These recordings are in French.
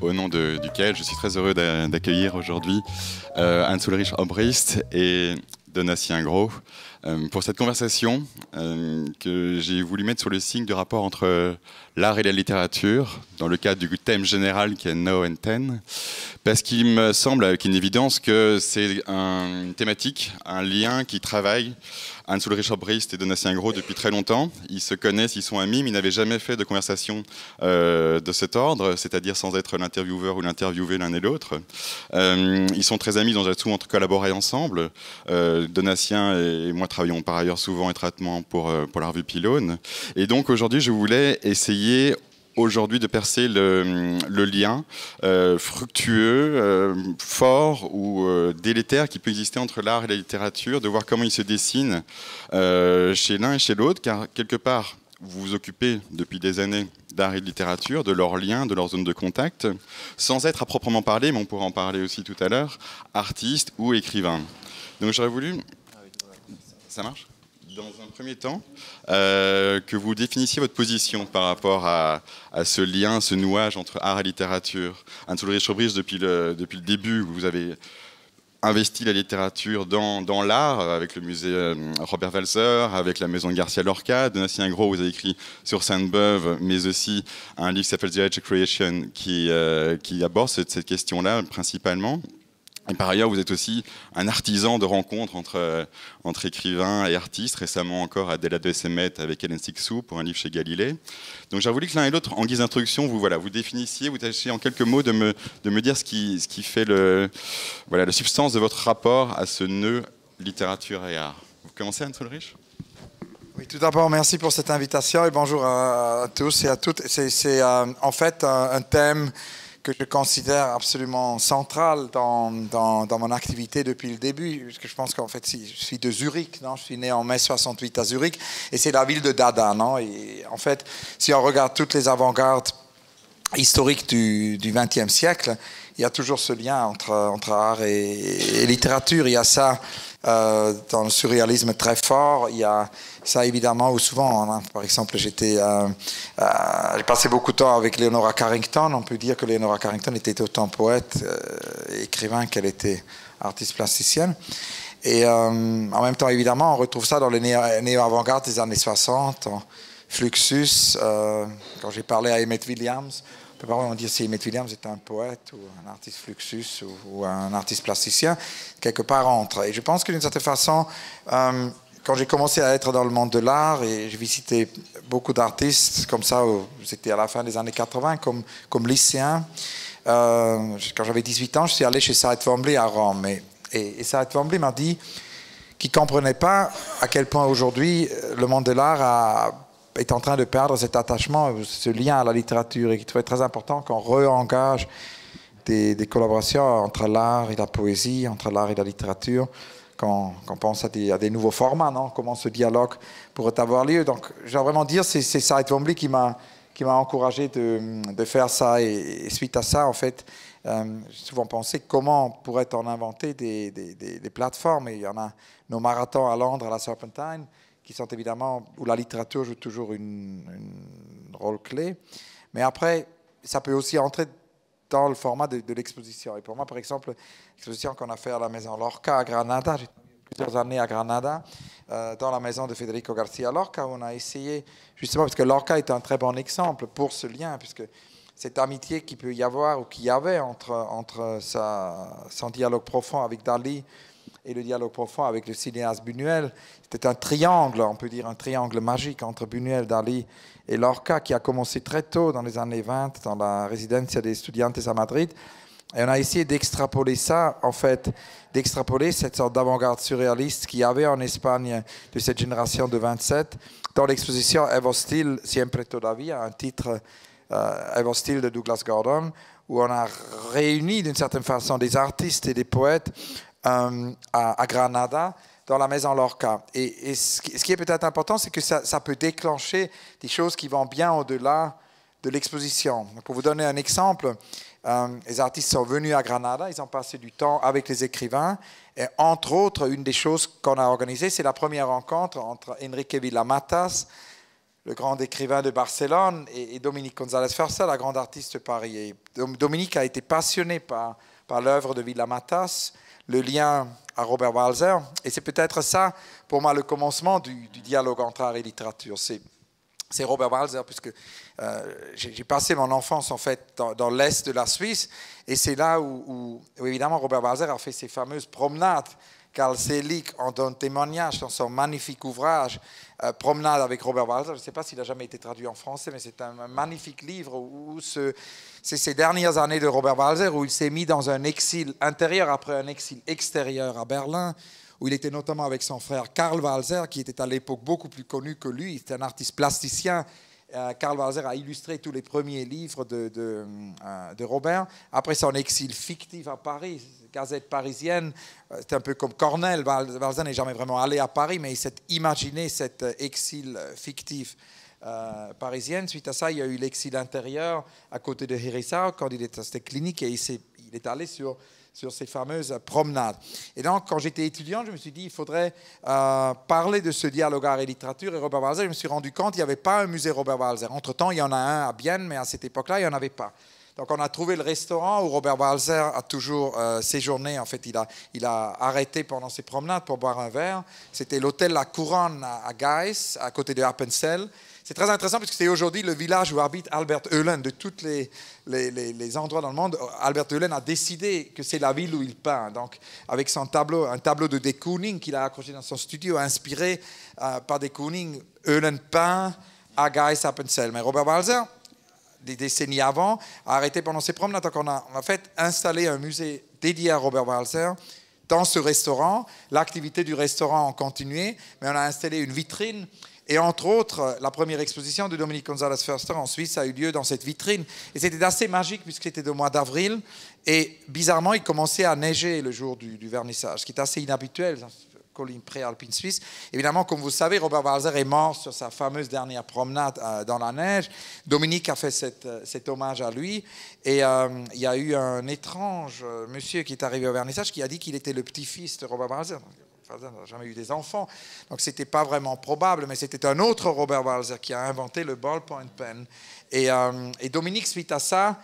au nom duquel je suis très heureux d'accueillir aujourd'hui euh, Hans-Ulrich Obrist et Donatien Gros euh, pour cette conversation euh, que j'ai voulu mettre sur le signe du rapport entre l'art et la littérature, dans le cadre du thème général qui est No and Ten, parce qu'il me semble avec une évidence que c'est une thématique, un lien qui travaille Hans-Ulrich Obrist et Donatien Gros depuis très longtemps. Ils se connaissent, ils sont amis, mais ils n'avaient jamais fait de conversation euh, de cet ordre, c'est-à-dire sans être l'intervieweur ou l'interviewé l'un et l'autre. Euh, ils sont très amis, ils ont souvent collaboré ensemble. Euh, Donatien et moi travaillons par ailleurs souvent étroitement pour, pour la revue Pylone. Et donc aujourd'hui, je voulais essayer aujourd'hui de percer le, lien euh, fructueux, euh, fort ou euh, délétère qui peut exister entre l'art et la littérature, de voir comment il se dessine chez l'un et chez l'autre, car quelque part, vous vous occupez depuis des années d'art et de littérature, de leurs liens, de leurs zones de contact, sans être à proprement parler, mais on pourra en parler aussi tout à l'heure, artiste ou écrivain. Donc j'aurais voulu... Ça marche? Dans un premier temps, euh, que vous définissiez votre position par rapport à, ce lien, ce nouage entre art et littérature. Anne-Soulrich Chobrich, depuis le, depuis le début, vous avez investi la littérature dans, dans l'art, avec le musée euh, Robert Walser, avec la maison Garcia Lorca. Donatien Gros, vous avez écrit sur Sainte-Beuve, mais aussi un livre qui s'appelle The of Creation, qui, euh, aborde cette question-là principalement. Et par ailleurs, vous êtes aussi un artisan de rencontres entre, euh, écrivains et artistes, récemment encore à Della de Semet avec Hélène Sixou pour un livre chez Galilée. Donc j'ai voulu que l'un et l'autre, en guise d'introduction, vous, voilà, vous définissiez, vous tâchiez en quelques mots de me, dire ce qui, fait le, la substance de votre rapport à ce nœud littérature et art. Vous commencez, Anne Solrich oui, tout d'abord, merci pour cette invitation et bonjour à, tous et à toutes. C'est euh, en fait un thème que je considère absolument central dans, dans, mon activité depuis le début, parce que je pense qu'en fait, je suis de Zurich, non je suis né en mai 68 à Zurich, et c'est la ville de Dada. Non et en fait, si on regarde toutes les avant-gardes historiques du XXe siècle, il y a toujours ce lien entre, entre art et, littérature. Il y a ça euh, dans le surréalisme très fort. Il y a ça évidemment, ou souvent, par exemple, euh, euh, j'ai passé beaucoup de temps avec Leonora Carrington. On peut dire que Leonora Carrington était autant poète, et écrivain qu'elle était artiste plasticienne. Et en même temps, évidemment, on retrouve ça dans les néo-avant-garde des années 60, en Fluxus. quand j'ai parlé à Emmett Williams, peut pas vraiment dire si Emmett Williams est un poète ou un artiste fluxus ou, un artiste plasticien, quelque part entre. Et je pense que d'une certaine façon, euh, quand j'ai commencé à être dans le monde de l'art et j'ai visité beaucoup d'artistes comme ça, c'était à la fin des années 80 comme, comme lycéen, euh, quand j'avais 18 ans, je suis allé chez Saad Twombly à Rome. Et, et, et m'a dit qu'il ne comprenait pas à quel point aujourd'hui le monde de l'art a est en train de perdre cet attachement, ce lien à la littérature et qui trouvait très important qu'on re-engage des, collaborations entre l'art et la poésie, entre l'art et la littérature, quand on pense à des, nouveaux formats, non? Comment ce dialogue pourrait avoir lieu? Donc, je vraiment dire, c'est ça Twombly qui m'a qui m'a encouragé de, de, faire ça. Et, suite à ça, en fait, euh, j'ai souvent pensé comment pourrait-on inventer des, des, des, plateformes. Et il y en a nos marathons à Londres, à la Serpentine, qui sont évidemment, où la littérature joue toujours un rôle clé. Mais après, ça peut aussi entrer dans le format de, l'exposition. Et pour moi, par exemple, l'exposition qu'on a fait à la maison Lorca à Granada, j'ai plusieurs années à Granada, euh, dans la maison de Federico Garcia Lorca, où on a essayé, justement, parce que Lorca est un très bon exemple pour ce lien, puisque cette amitié qu'il peut y avoir, ou qu'il y avait entre, entre son dialogue profond avec Dali et le dialogue profond avec le cinéaste Buñuel. C'était un triangle, on peut dire un triangle magique entre Buñuel, Dali et Lorca qui a commencé très tôt dans les années 20 dans la résidence des Estudiantes à Madrid. Et on a essayé d'extrapoler ça, en fait, d'extrapoler cette sorte d'avant-garde surréaliste qu'il y avait en Espagne de cette génération de 27 dans l'exposition Evo Still, Siempre Todavía, un titre euh, Evo Still de Douglas Gordon, où on a réuni d'une certaine façon des artistes et des poètes euh, à, Granada, dans la maison Lorca. Et, ce, qui, est peut-être important, c'est que ça, peut déclencher des choses qui vont bien au-delà de l'exposition. Pour vous donner un exemple, euh, les artistes sont venus à Granada, ils ont passé du temps avec les écrivains. Et entre autres, une des choses qu'on a organisées, c'est la première rencontre entre Enrique Villamatas, le grand écrivain de Barcelone, et, Dominique González Fersa, la grande artiste de Paris. Et Dominique a été passionné par, par l'œuvre de Villamatas, le lien à Robert Walzer, et c'est peut-être ça, pour moi, le commencement du, dialogue entre art et littérature. C'est Robert Walzer, puisque euh, j'ai passé mon enfance en fait dans, l'est de la Suisse, et c'est là où, où, évidemment Robert Walzer a fait ses fameuses promenades Carl Selig en donne témoignage dans son magnifique ouvrage euh, Promenade avec Robert Walzer. Je ne sais pas s'il a jamais été traduit en français, mais c'est un, magnifique livre où, c'est ces dernières années de Robert Walzer où il s'est mis dans un exil intérieur après un exil extérieur à Berlin, où il était notamment avec son frère Karl Walzer, qui était à l'époque beaucoup plus connu que lui. C'était un artiste plasticien euh, Karl Walzer a illustré tous les premiers livres euh, de, Robert. Après son exil fictif à Paris, gazette parisienne, euh, c'est un peu comme Cornell. Walzer n'est jamais vraiment allé à Paris, mais il s'est imaginé cet exil fictif euh, parisien. Suite à ça, il y a eu l'exil intérieur à côté de Hirisa, quand il était à cette clinique, et il, est allé sur ces fameuses promenades. Et donc, quand j'étais étudiant, je me suis dit, il faudrait euh, parler de ce dialogue art et littérature et Robert Walzer. Je me suis rendu compte qu'il n'y avait pas un musée Robert Walzer. Entre-temps, il y en a un à Bienne, mais à cette époque-là, il n'y en avait pas. Donc, on a trouvé le restaurant où Robert Walzer a toujours euh, séjourné. En fait, il a, il a arrêté pendant ses promenades pour boire un verre. C'était l'hôtel La Couronne à, Geis, à côté de Appenzell. C'est très intéressant parce que c'est aujourd'hui le village où habite Albert Eulen. De tous les, les, endroits dans le monde, Albert Eulen a décidé que c'est la ville où il peint. Donc, avec son tableau, un tableau de De Kooning qu'il a accroché dans son studio, inspiré euh, par De Kooning, Eulen peint à Geis Appenzell. Mais Robert Walzer, des décennies avant, a arrêté pendant ses promenades. Donc, on a, fait installé un musée dédié à Robert Walzer dans ce restaurant. L'activité du restaurant a continué, mais on a installé une vitrine et entre autres, la première exposition de Dominique González Förster en Suisse a eu lieu dans cette vitrine. Et c'était assez magique puisque c'était le mois d'avril. Et bizarrement, il commençait à neiger le jour du, vernissage, ce qui est assez inhabituel colline pré-alpine suisse. Évidemment, comme vous savez, Robert Walzer est mort sur sa fameuse dernière promenade euh, dans la neige. Dominique a fait euh, cet hommage à lui. Et euh, il y a eu un étrange monsieur qui est arrivé au vernissage qui a dit qu'il était le petit-fils de Robert Walzer n'a jamais eu des enfants, donc ce n'était pas vraiment probable, mais c'était un autre Robert Walzer qui a inventé le ballpoint pen. Et, euh, et, Dominique, suite à ça,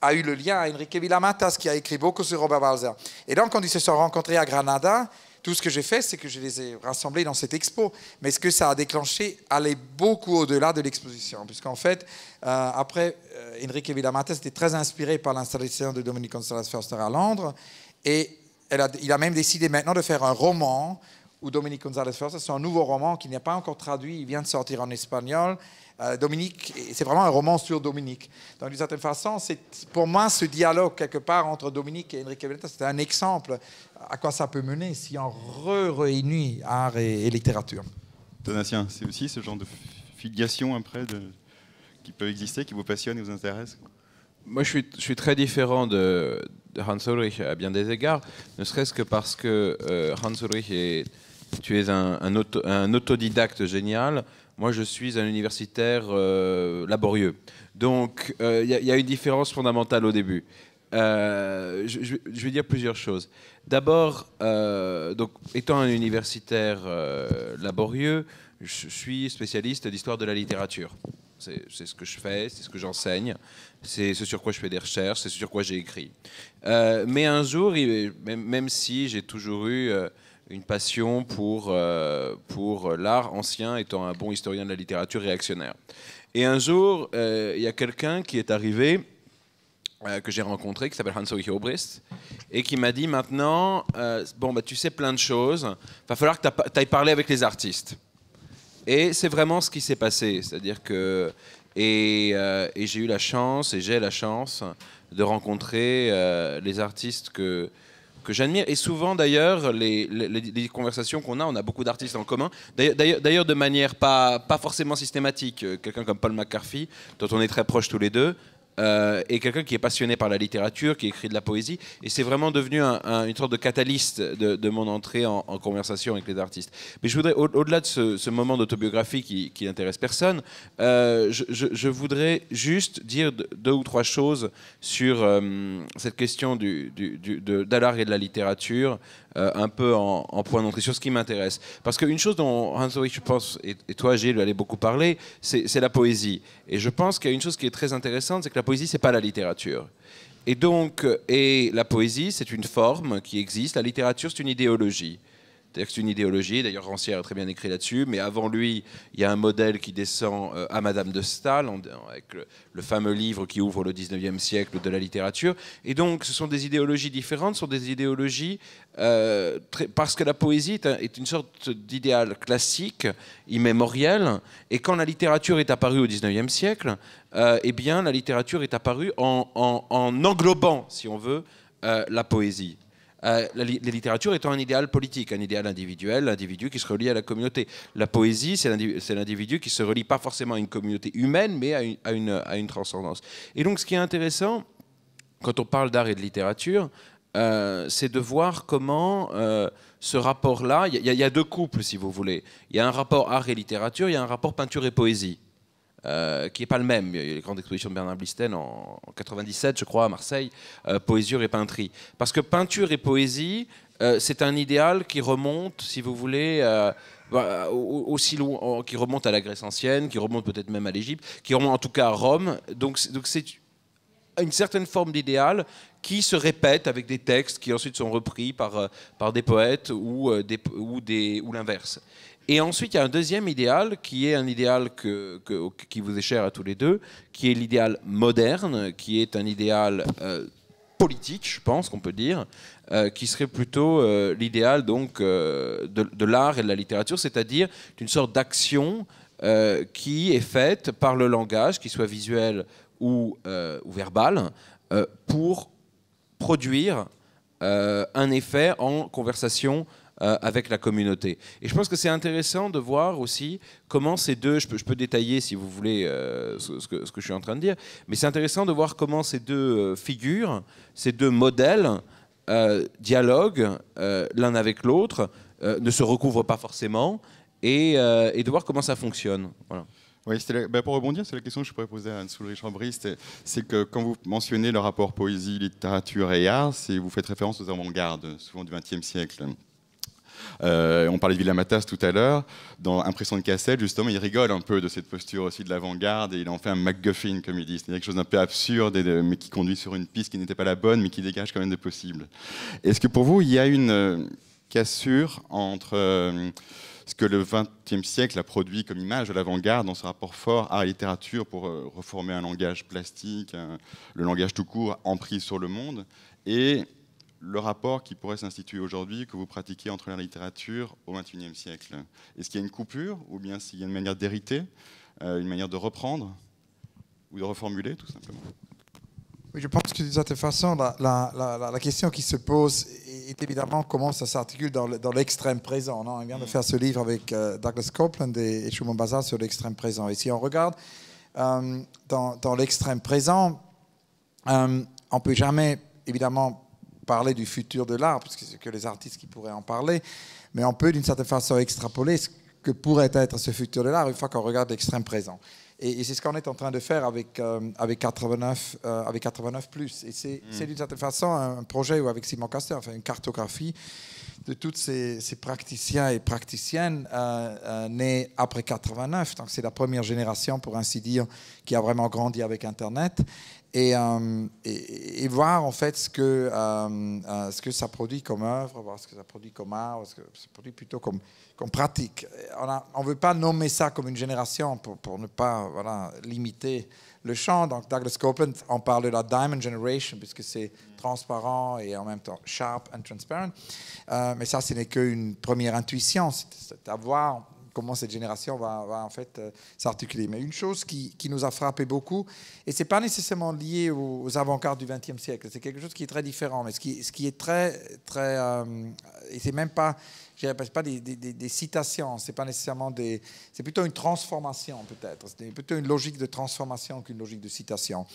a eu le lien à Enrique Villamatas, qui a écrit beaucoup sur Robert Walzer. Et donc, quand ils se sont rencontrés à Granada, tout ce que j'ai fait, c'est que je les ai rassemblés dans cette expo. Mais ce que ça a déclenché allait beaucoup au-delà de l'exposition, puisqu'en fait, euh, après, euh, Enrique Villamatas était très inspiré par l'installation de Dominique González Förster à Londres, et il a même décidé maintenant de faire un roman où Dominique González Forza, c'est un nouveau roman qui n'est pas encore traduit, il vient de sortir en espagnol. Euh, Dominique, c'est vraiment un roman sur Dominique. Donc, d'une certaine façon, c'est pour moi ce dialogue quelque part entre Dominique et Enrique Villeta, c'est un exemple à quoi ça peut mener si on réunit art et, littérature. Donatien, c'est aussi ce genre de filiation après de, qui peut exister, qui vous passionne et vous intéresse? Moi, je suis, je suis très différent de, Hans Ulrich à bien des égards, ne serait-ce que parce que euh, Hans Ulrich est, tu es un, autodidacte génial. Moi, je suis un universitaire euh, laborieux. Donc, il euh, y, a une différence fondamentale au début. Je, vais dire plusieurs choses. D'abord, donc, étant un universitaire laborieux, je suis spécialiste d'histoire de la littérature. C'est ce que je fais, c'est ce que j'enseigne, c'est ce sur quoi je fais des recherches, c'est ce sur quoi j'ai écrit. Euh, mais un jour, même, si j'ai toujours eu euh, une passion pour, euh, pour l'art ancien, étant un bon historien de la littérature réactionnaire. Et un jour, il y a quelqu'un qui est arrivé, que j'ai rencontré, qui s'appelle Hans-Ulrich Obrist, et qui m'a dit maintenant, bon, bah, tu sais plein de choses, il va falloir que tu ailles parler avec les artistes. Et c'est vraiment ce qui s'est passé. C'est-à-dire que. Euh, et, j'ai eu la chance, et j'ai la chance, de rencontrer euh, les artistes que, que j'admire. Et souvent, d'ailleurs, les, les, conversations qu'on a, on a beaucoup d'artistes en commun. D'ailleurs, de manière pas, pas forcément systématique. Quelqu'un comme Paul McCarthy, dont on est très proches tous les deux, euh, et quelqu'un qui est passionné par la littérature, qui écrit de la poésie. Et c'est vraiment devenu une sorte de catalyste de, mon entrée en, conversation avec les artistes. Mais je voudrais, au-delà de ce, moment d'autobiographie qui, n'intéresse personne, euh, je, voudrais juste dire deux ou trois choses sur euh, cette question du, de, l'art et de la littérature un peu en, point d'entrée sur ce qui m'intéresse. Parce qu'une chose dont Hans Ulrich, je pense, et, toi Gilles, allez beaucoup parler, c'est la poésie. Et je pense qu'il y a une chose qui est très intéressante, c'est que la poésie, c'est pas la littérature. Et donc, et la poésie, c'est une forme qui existe, la littérature, c'est une idéologie. C'est une idéologie, d'ailleurs Rancière a très bien écrit là-dessus, mais avant lui, il y a un modèle qui descend euh, à Madame de Staël, avec le, fameux livre qui ouvre le 19e siècle de la littérature. Et donc, ce sont des idéologies différentes, ce sont des idéologies, euh, parce que la poésie est, une sorte d'idéal classique, immémoriel, et quand la littérature est apparue au 19e siècle, euh, eh bien, la littérature est apparue en englobant, si on veut, la poésie. Euh, la, littérature étant un idéal politique, un idéal individuel, l'individu qui se relie à la communauté. La poésie, c'est l'individu qui se relie pas forcément à une communauté humaine, mais à une, transcendance. Et donc, ce qui est intéressant, quand on parle d'art et de littérature, euh, c'est de voir comment euh, ce rapport-là, il y, a deux couples, si vous voulez. Il y a un rapport art et littérature, il y a un rapport peinture et poésie. Euh, qui n'est pas le même. Il y a eu les grandes expositions de Bernard Blisten en, 97, je crois, à Marseille, euh, Poésure et Peinterie. Parce que peinture et poésie, euh, c'est un idéal qui remonte, si vous voulez, bah, aussi loin, qui remonte à la Grèce ancienne, qui remonte peut-être même à l'Égypte, qui remonte en tout cas à Rome. Donc, c'est une certaine forme d'idéal qui se répète avec des textes qui ensuite sont repris par, par des poètes ou, des, ou, des, ou l'inverse. Et ensuite, il y a un deuxième idéal qui est un idéal qui vous est cher à tous les deux, qui est l'idéal moderne, qui est un idéal euh, politique, je pense qu'on peut dire, euh, qui serait plutôt euh, l'idéal donc de, l'art et de la littérature, c'est-à-dire d'une sorte d'action qui est faite par le langage, qu'il soit visuel ou verbal, pour produire un effet en conversation euh, avec la communauté. Et je pense que c'est intéressant de voir aussi comment ces deux, je peux, détailler si vous voulez euh, ce, que, je suis en train de dire, mais c'est intéressant de voir comment ces deux euh, figures, ces deux modèles dialoguent l'un avec l'autre, ne se recouvrent pas forcément, et, de voir comment ça fonctionne. Voilà. Oui, bah, pour rebondir, c'est la question que je pourrais poser à Anne-Soulrich c'est que quand vous mentionnez le rapport poésie, littérature et art, vous faites référence aux avant-gardes, souvent du XXe siècle. Euh, on parlait de Villamatas tout à l'heure. Dans Impression de cassette, justement, il rigole un peu de cette posture aussi de l'avant-garde et il en fait un MacGuffin, comme il dit. C'est-à-dire quelque chose d'un peu absurde, mais qui conduit sur une piste qui n'était pas la bonne, mais qui dégage quand même des possibles. Est-ce que pour vous, il y a une euh, cassure entre euh, ce que le XXe siècle a produit comme image de l'avant-garde dans ce rapport fort à la littérature pour reformer un langage plastique, le langage tout court empris sur le monde, et le rapport qui pourrait s'instituer aujourd'hui, que vous pratiquez entre la littérature au XXIe siècle Est-ce qu'il y a une coupure ou bien s'il y a une manière d'hériter, euh, une manière de reprendre ou de reformuler tout simplement? Oui, je pense que d'une certaine façon, la, question qui se pose est évidemment comment ça s'articule dans l'extrême présent. Non? On vient de faire ce livre avec euh, Douglas Copeland et, Shumon Bazar sur l'extrême présent. Et si on regarde euh, dans, l'extrême présent, on ne peut jamais évidemment parler du futur de l'art, parce que c'est que les artistes qui pourraient en parler, mais on peut d'une certaine façon extrapoler ce que pourrait être ce futur de l'art une fois qu'on regarde l'extrême présent. Et, c'est ce qu'on est en train de faire avec, euh, avec 89, euh, avec 89 plus. Et c'est, mm. d'une certaine façon un projet où avec Simon Castet, on fait une cartographie de tous ces, praticiens et praticiennes euh, nés après 89. Donc c'est la première génération, pour ainsi dire, qui a vraiment grandi avec Internet. Euh, et, voir en fait ce que, euh, euh, ce que ça produit comme œuvre, voir ce que ça produit comme art, ce que ça produit plutôt comme, comme pratique. On ne veut pas nommer ça comme une génération pour, pour ne pas voilà, limiter le champ. Donc Douglas Copeland en parle de la Diamond Generation puisque c'est transparent et en même temps sharp and transparent. mais ça, ce n'est qu'une première intuition, c'est à voir comment cette génération va, en fait euh, s'articuler. Mais une chose qui, nous a frappé beaucoup, et c'est pas nécessairement lié aux, avant-gardes du XXe siècle, c'est quelque chose qui est très différent, mais ce qui, ce qui est très, très, euh, et c'est même pas je répète pas des, des, des citations, c'est pas nécessairement des, c'est plutôt une transformation peut-être, c'est plutôt une logique de transformation qu'une logique de citation.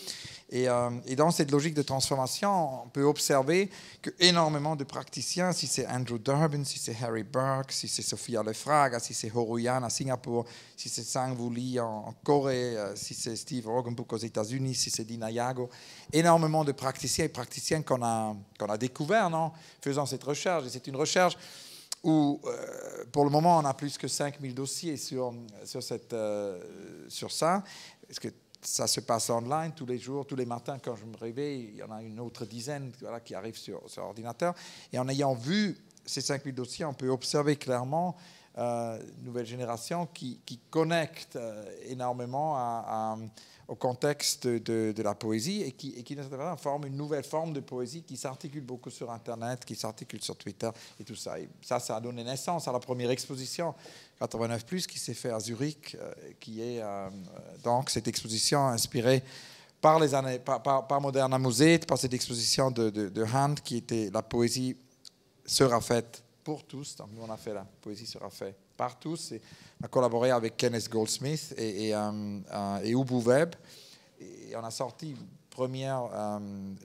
Et, euh, dans cette logique de transformation, on peut observer que énormément de praticiens, si c'est Andrew Durbin, si c'est Harry Burke, si c'est Sophia Lefraga, si c'est Horoyan à Singapour, si c'est Sang Woo Lee en, Corée, euh, si c'est Steve Rogenbook aux États-Unis, si c'est Dina Yago, énormément de praticiens et praticiennes qu'on a, qu'on a découverts, non, faisant cette recherche. Et c'est une recherche où, euh, pour le moment, on a plus que 5000 dossiers sur, sur, cette, sur ça. Parce que ça se passe online tous les jours, tous les matins quand je me réveille, il y en a une autre dizaine voilà, qui arrivent sur, sur l'ordinateur. Et en ayant vu ces 5000 dossiers, on peut observer clairement euh, nouvelle génération qui, qui connecte euh, énormément à, au contexte de, la poésie et qui, et qui forme une nouvelle forme de poésie qui s'articule beaucoup sur Internet, qui s'articule sur Twitter et tout ça. Et ça, ça a donné naissance à la première exposition 89 plus qui s'est fait à Zurich, euh, qui est euh, donc cette exposition inspirée par les années, par, par, par Moderna Musée, par cette exposition de, de, Hand qui était la poésie sera faite pour tous. Donc nous on a fait la poésie sera faite par tous. Et a collaboré avec Kenneth Goldsmith et, et, euh, et Ubu Webb. Et on a sorti premier euh,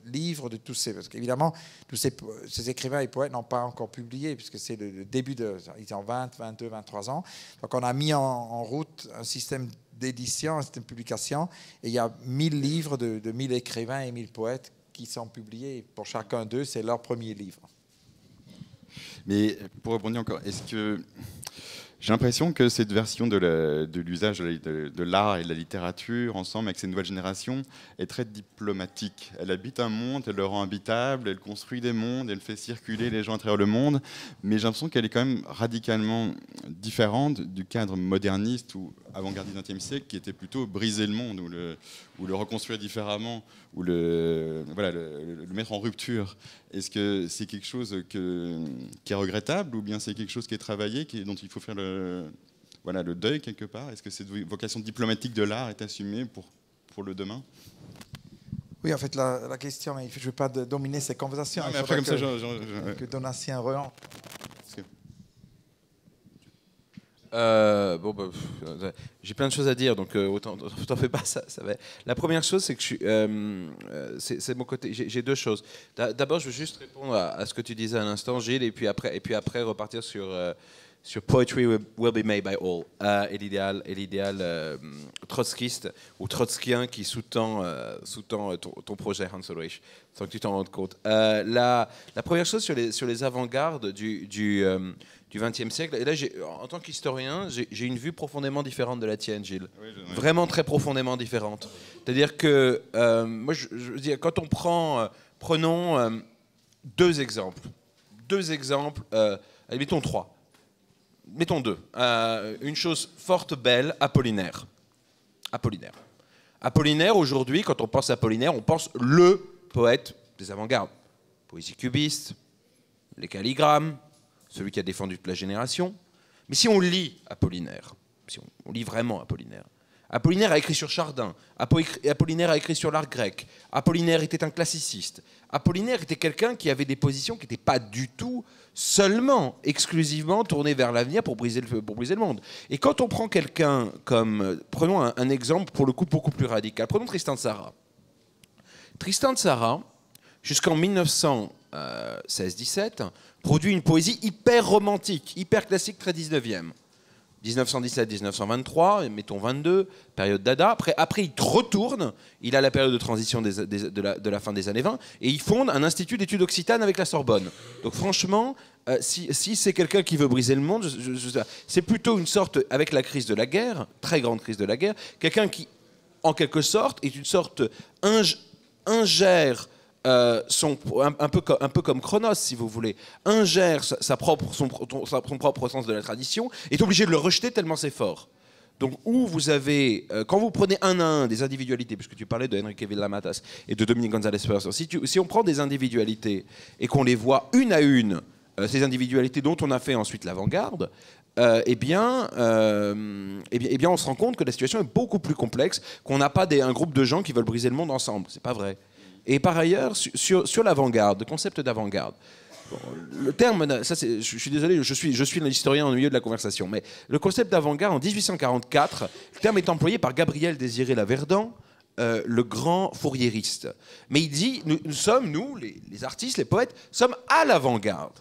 livre de tous ces... Parce qu'évidemment, tous ces, écrivains et poètes n'ont pas encore publié, puisque c'est le, début de... Ils ont 20, 22, 23 ans. Donc on a mis en, route un système d'édition, un système de publication, et il y a 1000 livres de, de 1000 écrivains et 1000 poètes qui sont publiés. Pour chacun d'eux, c'est leur premier livre. Mais pour rebondir encore, est-ce que j'ai l'impression que cette version de l'usage de, l'art et de la littérature ensemble avec ces nouvelles générations est très diplomatique. Elle habite un monde, elle le rend habitable, elle construit des mondes, elle fait circuler les gens à travers le monde, mais j'ai l'impression qu'elle est quand même radicalement différente du cadre moderniste ou avant-gardiste du XXe siècle qui était plutôt briser le monde ou le, ou le reconstruire différemment ou le, voilà, le, le mettre en rupture. Est-ce que c'est quelque chose que, qui est regrettable ou bien c'est quelque chose qui est travaillé, qui, dont il faut faire le, voilà, le deuil quelque part? Est-ce que cette vocation diplomatique de l'art est assumée pour, pour le demain? Oui, en fait, la, la question, je ne veux pas dominer ces conversations. Non, mais après, comme que, ça, je, je, je... que Donatien Rohan Euh, bon, bah, j'ai plein de choses à dire, donc euh, autant t'en fais pas. Ça, ça va. La première chose, c'est que je suis, euh, c'est mon côté. J'ai deux choses. D'abord, je veux juste répondre à, ce que tu disais à l'instant, Gilles, et puis après, et puis après repartir sur euh, sur Poetry will, be made by all euh, et l'idéal et l'idéal euh, trotskiste ou trotskien qui sous-tend sous ton, projet Hans Ulrich, sans que tu t'en rendes compte. la, première chose sur les sur les avant-gardes du du XXe siècle. Et là, en tant qu'historien, j'ai une vue profondément différente de la tienne, Gilles. Oui, je, oui. Vraiment très profondément différente. C'est-à-dire que, euh, moi, je, je, veux dire, quand on prend, euh, prenons euh, deux exemples, deux exemples, mettons trois, mettons deux. Une chose forte, belle, Apollinaire. Apollinaire. Apollinaire, aujourd'hui, quand on pense à Apollinaire, on pense le poète des avant-gardes. Poésie cubiste, les calligrammes, celui qui a défendu toute la génération. Mais si on lit Apollinaire, si on, lit vraiment Apollinaire, Apollinaire a écrit sur Chardin, Apollinaire a écrit sur l'art grec, Apollinaire était un classiciste, Apollinaire était quelqu'un qui avait des positions qui n'étaient pas du tout seulement, exclusivement tournées vers l'avenir pour briser, le, pour briser le monde. Et quand on prend quelqu'un comme, prenons un, exemple pour le coup beaucoup plus radical, prenons Tristan de Sarah. Tristan de Sarah, jusqu'en 1916-17, produit une poésie hyper romantique, hyper classique, très 19e. 1917-1923, mettons 22, période dada. Après, après, il retourne, il a la période de transition de, la, fin des années 20, et il fonde un institut d'études occitanes avec la Sorbonne. Donc franchement, euh, si, si c'est quelqu'un qui veut briser le monde, c'est plutôt une sorte, avec la crise de la guerre, très grande crise de la guerre, quelqu'un qui, en quelque sorte, est une sorte ingère euh, un, peu comme, Chronos, si vous voulez, ingère sa, propre, son, propre sens de la tradition, est obligé de le rejeter tellement c'est fort. Donc, où vous avez, euh, quand vous prenez un à un des individualités, puisque tu parlais de Enrique Villamatas et de Dominique González Pérez, si, on prend des individualités et qu'on les voit une à une, euh, ces individualités dont on a fait ensuite l'avant-garde, eh, bien, eh, bien, eh bien, on se rend compte que la situation est beaucoup plus complexe, qu'on n'a pas un groupe de gens qui veulent briser le monde ensemble. C'est pas vrai. Et par ailleurs, sur, sur l'avant-garde, le concept d'avant-garde, le terme, ça je, suis désolé, je suis, je suis l'historien au milieu de la conversation, mais le concept d'avant-garde en 1844, le terme est employé par Gabriel Désiré Laverdan, euh, le grand fourriériste. Mais il dit, nous, sommes, nous, les, les, artistes, les poètes, sommes à l'avant-garde.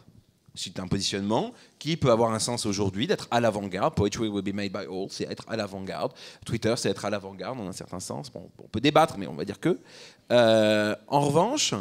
C'est un positionnement qui peut avoir un sens aujourd'hui, d'être à l'avant-garde. Poetry will be made by all, c'est être à l'avant-garde. Twitter, c'est être à l'avant-garde, dans un certain sens. On peut débattre, mais on va dire que. Euh, en revanche,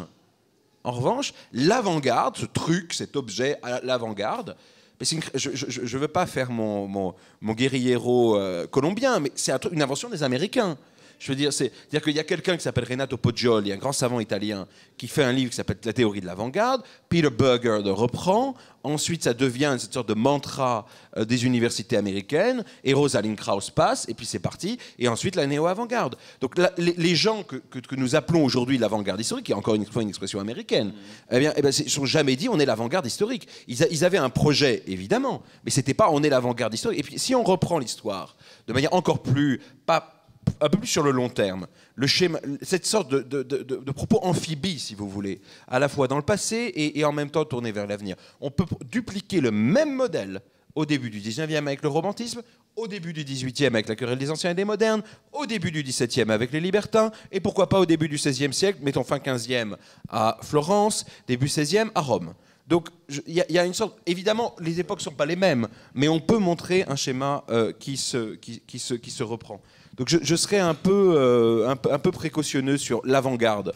en revanche, l'avant-garde, ce truc, cet objet à l'avant-garde, je ne veux pas faire mon, mon, mon guerriero euh, colombien, mais c'est une invention des Américains. Je veux dire, c'est dire qu'il y a quelqu'un qui s'appelle Renato Poggioli, un grand savant italien, qui fait un livre qui s'appelle La théorie de l'avant-garde. Peter Berger le reprend. Ensuite, ça devient une sorte de mantra euh, des universités américaines. Et Rosalind Krauss passe, et puis c'est parti. Et ensuite, la néo-avant-garde. Donc, les, gens que, que, nous appelons aujourd'hui l'avant-garde historique, qui est encore une fois une expression américaine, eh bien, eh bien, ils sont jamais dit on est l'avant-garde historique. Ils, ils, avaient un projet, évidemment, mais c'était pas on est l'avant-garde historique. Et puis, si on reprend l'histoire de manière encore plus pas un peu plus sur le long terme, le schéma, cette sorte de, propos amphibie, si vous voulez, à la fois dans le passé et, en même temps tourné vers l'avenir. On peut dupliquer le même modèle au début du 19e avec le romantisme, au début du 18e avec la querelle des anciens et des modernes, au début du 17e avec les libertins, et pourquoi pas au début du 16e siècle, mettons fin 15e à Florence, début 16e à Rome. Donc il y, a une sorte, évidemment, les époques ne sont pas les mêmes, mais on peut montrer un schéma euh, qui, se, qui, se, qui se reprend. Donc je, serais un peu, euh, un, peu précautionneux sur l'avant-garde.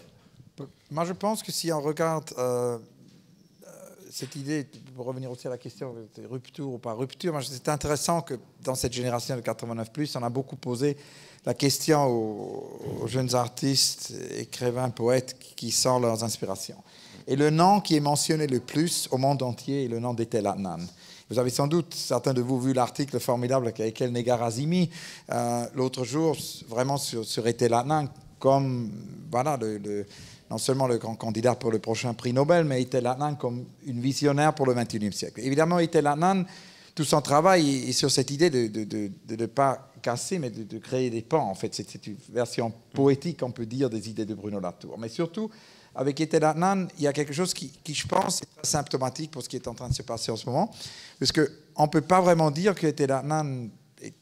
Moi, je pense que si on regarde euh, euh, cette idée, pour revenir aussi à la question de rupture ou pas rupture, c'est intéressant que dans cette génération de 89 on a beaucoup posé la question aux, jeunes artistes, écrivains, poètes qui sortent leurs inspirations. Et le nom qui est mentionné le plus au monde entier est le nom d'Etel Adnan. Vous avez sans doute, certains de vous, vu l'article formidable avec El Negarazimi euh, l'autre jour, vraiment sur, sur comme voilà, non seulement le grand candidat pour le prochain prix Nobel, mais Etel comme une visionnaire pour le XXIe siècle. Évidemment, Etel tout son travail est sur cette idée de ne pas casser, mais de, créer des pans. En fait, c'est une version poétique, on peut dire, des idées de Bruno Latour. Mais surtout, avec Etel Adnan, il y a quelque chose qui, je pense, est symptomatique pour ce qui est en train de se passer en ce moment. Parce qu'on ne peut pas vraiment dire que Etel Adnan est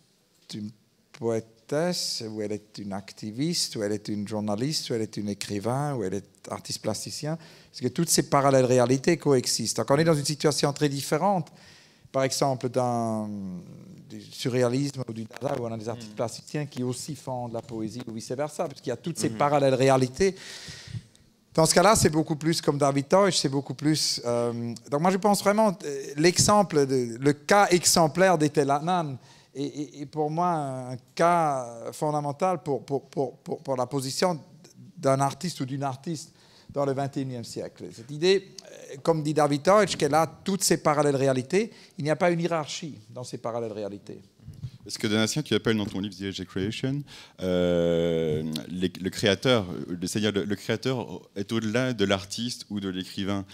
une poétesse, ou elle est une activiste, ou elle est une journaliste, ou elle est une écrivain, ou elle est artiste plasticien. Parce que toutes ces parallèles réalités coexistent. Donc on est dans une situation très différente. Par exemple, dans du surréalisme ou du dada, où on a des artistes mm. plasticiens qui aussi font de la poésie ou vice-versa, parce qu'il y a toutes ces mm-hmm. parallèles réalités dans ce cas-là, c'est beaucoup plus comme David Deutsch, c'est beaucoup plus. Euh, donc, moi, je pense vraiment euh, l'exemple, le cas exemplaire d'Etel est, pour moi un cas fondamental pour la position d'un artiste ou d'une artiste dans le 21e siècle. Cette idée, euh, comme dit David Deutsch, qu'elle a toutes ces parallèles réalités, il n'y a pas une hiérarchie dans ces parallèles réalités. Ce que Donatien, tu appelles dans ton livre The Age of Creation, euh, le créateur, c'est-à-dire le, créateur est au-delà de l'artiste ou de l'écrivain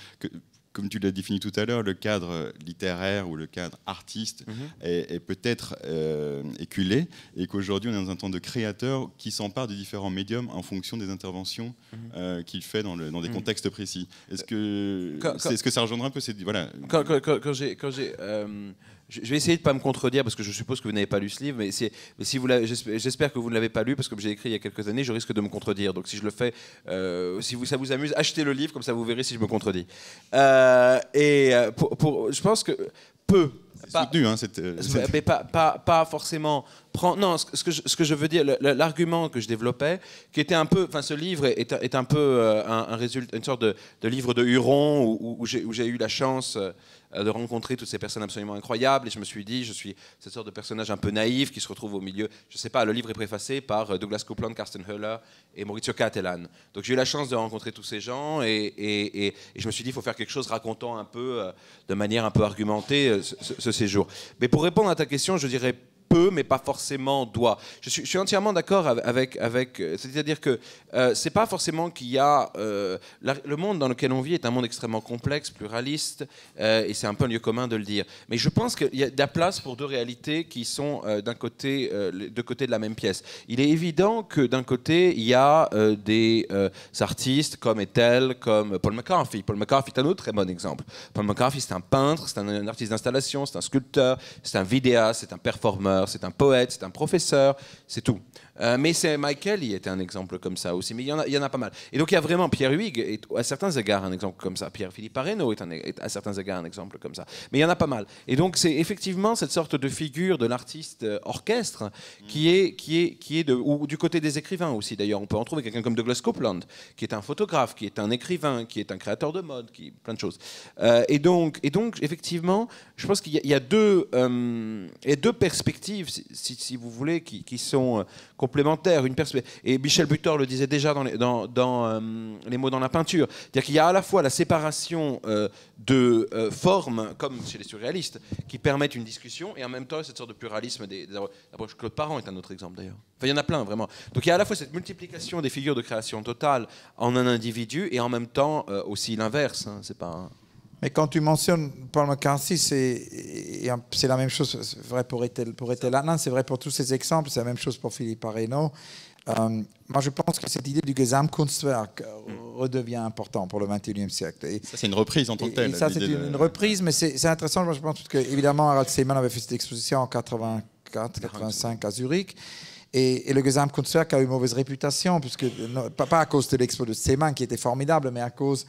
comme tu l'as défini tout à l'heure, le cadre littéraire ou le cadre artiste mhm. est, peut-être euh, éculé et qu'aujourd'hui on est dans un temps de créateur qui s'empare des différents médiums en fonction des interventions mhm. euh, qu'il fait dans, le, dans des mhm. contextes précis. Est-ce que, est, -ce que ça rejoindra un peu ces... Voilà. Quand, quand, j'ai je vais essayer de ne pas me contredire parce que je suppose que vous n'avez pas lu ce livre, mais, si vous j'espère que vous ne l'avez pas lu parce que j'ai écrit il y a quelques années, je risque de me contredire. Donc si je le fais, euh, si vous, ça vous amuse, achetez le livre, comme ça vous verrez si je me contredis. Euh, et euh, pour, je pense que peu. Pas, soutenu, hein, mais pas, pas, pas, forcément. non, ce que, je, ce que, je, veux dire, l'argument que je développais, qui était un peu, enfin, ce livre est, est un peu un, résultat, une sorte de, livre de Huron où, où j'ai eu la chance de rencontrer toutes ces personnes absolument incroyables. Et je me suis dit, je suis cette sorte de personnage un peu naïf qui se retrouve au milieu. Je ne sais pas, le livre est préfacé par euh, Douglas Copeland, Carsten Höller et Maurizio Cattelan. Donc j'ai eu la chance de rencontrer tous ces gens et, et, je me suis dit, il faut faire quelque chose racontant un peu, euh, de manière un peu argumentée, ce, séjour. Mais pour répondre à ta question, je dirais peut, mais pas forcément doit. Je suis, entièrement d'accord avec, avec, euh, c'est-à-dire que euh, c'est pas forcément qu'il y a euh, le monde dans lequel on vit est un monde extrêmement complexe, pluraliste, euh, et c'est un peu un lieu commun de le dire. Mais je pense qu'il y a de la place pour deux réalités qui sont d'un côté, deux côtés de la même pièce. Il est évident que d'un côté il y a des artistes comme Ethel, comme Paul McCarthy. Paul McCarthy est un autre très bon exemple. Paul McCarthy c'est un peintre, c'est un artiste d'installation, c'est un sculpteur, c'est un vidéaste, c'est un performeur, c'est un poète, c'est un professeur, c'est tout. Euh, mais c'est Michael, il était un exemple comme ça aussi. Mais il y en a, il y en a pas mal. Et donc il y a vraiment Pierre Huyghe est à certains égards un exemple comme ça. Pierre-Philippe Areno est, à certains égards un exemple comme ça. Mais il y en a pas mal. Et donc c'est effectivement cette sorte de figure de l'artiste euh, orchestre qui est, qui est, qui est de, ou du côté des écrivains aussi. D'ailleurs, on peut en trouver quelqu'un comme Douglas Copeland, qui est un photographe, qui est un écrivain, qui est un créateur de mode, qui plein de choses. Euh, et donc, et donc effectivement, je pense qu'il y, a- il y a deux, euh, et deux perspectives, si, si- si vous voulez, qui, qui sont complémentaires. Une perspe- et Michel Butor le disait déjà dans euh, les mots dans la peinture. C'est-à-dire qu'il y a à la fois la séparation euh, de euh, formes, comme chez les surréalistes, qui permettent une discussion, et en même temps cette sorte de pluralisme des, des. Claude Parent est un autre exemple d'ailleurs. Enfin, il y en a plein, vraiment. Donc il y a à la fois cette multiplication des figures de création totale en un individu, et en même temps aussi l'inverse. hein. C'est pas un- Mais quand tu mentionnes Paul McCarthy, c'est la même chose, c'est vrai pour Ethel, pour c'est vrai pour tous ces exemples, c'est la même chose pour Philippe Areno. Euh, moi, je pense que cette idée du Gesamtkunstwerk euh, redevient important pour le 21e siècle. Et, Ça, c'est une reprise en tant que telle. et ça, c'est une, de- une reprise, mais c'est intéressant, moi, je pense, parce que, évidemment, Harald Seemann avait fait cette exposition en 84, 85 à Zurich. Et, et le Gesamtkunstwerk a eu mauvaise réputation, puisque, pas à cause de l'expo de Seemann qui était formidable, mais à cause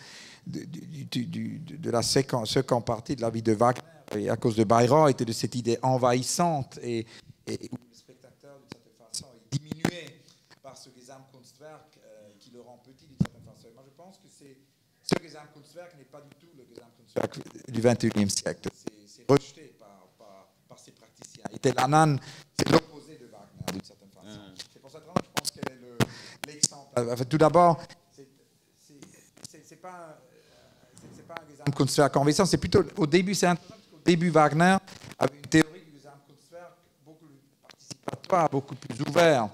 de, de la seconde, seconde partie de la vie de Wagner, et à cause de Bayreuth et de cette idée envahissante, et, et où le spectateur, d'une certaine façon, est diminué par ce Gesamtkunstwerk euh, qui le rend petit d'une certaine façon. Et moi, je pense que c'est, ce Gesamtkunstwerk n'est pas du tout le Gesamtkunstwerk du 21e siècle. C'est, rejeté par, par, par ces praticiens. Et Telanan, c'est l'opposé de Wagner d'une certaine façon. C'est pour raison que je pense qu'elle est le, l'exemple. Euh, enfin, tout d'abord, c'est, c'est, c'est, c'est pas, un- euh, c'est, c'est pas un C'est plutôt au début, c'est début, Wagner avait une théorie du Gesamtkunstwerk beaucoup plus participatoire, beaucoup plus ouvert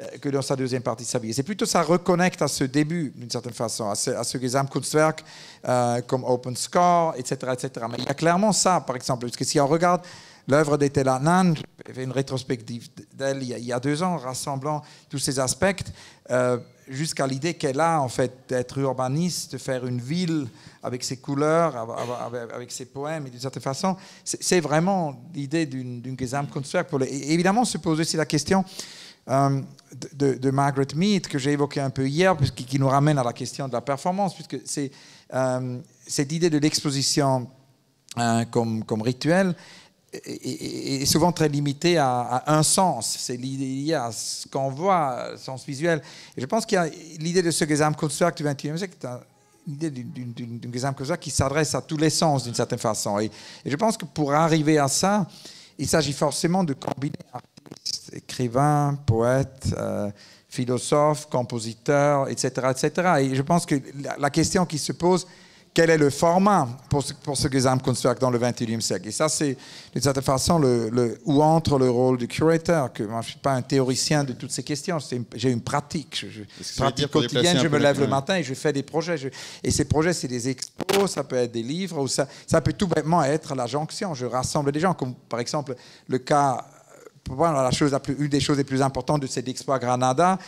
euh, que dans sa deuxième partie de sa vie. C'est plutôt ça reconnecte à ce début, d'une certaine façon, à ce, à ce Gesamtkunstwerk euh, comme Open Score, etc., etc. Mais il y a clairement ça, par exemple, parce que si on regarde l'œuvre d'Ethel Adnan, j'ai fait une rétrospective d'elle il, y a- deux ans, rassemblant tous ces aspects, euh, jusqu'à l'idée qu'elle a, en fait, d'être urbaniste, de faire une ville avec ses couleurs, avec, ses poèmes, et d'une certaine façon, c'est vraiment l'idée d'une Gesamtkunstwerk. Pour le- et évidemment, se pose aussi la question euh, de, Margaret Mead, que j'ai évoqué un peu hier, puisque- qui nous ramène à la question de la performance, puisque c'est euh, cette idée de l'exposition comme rituel est- souvent très limitée à, un sens. C'est lié à ce qu'on voit, le sens visuel. Et je pense qu'il y a l'idée de ce Gesamtkunstwerk du XXIe siècle, est un- l'idée d'une- Gesamtkunstwerk qui s'adresse à tous les sens d'une certaine façon. Et, je pense que pour arriver à ça, il s'agit forcément de combiner artistes, écrivains, poètes, euh, philosophes, compositeurs, etc., etc. Et je pense que la question qui se pose, quel est le format pour ce, pour ce Gesamtkunstwerk dans le 21e siècle Et ça, c'est d'une certaine façon le, le- où entre le rôle du curateur, que moi je ne suis pas un théoricien de toutes ces questions, j'ai une pratique, je, je- pratique quotidienne, je me lève le matin et je fais des projets. Je- et ces projets, c'est des expos, ça peut être des livres, ou ça, ça peut tout bêtement être la jonction. Je rassemble des gens, comme par exemple le cas, pour moi, la chose la plus, une des choses les plus importantes de cette expo à Granada,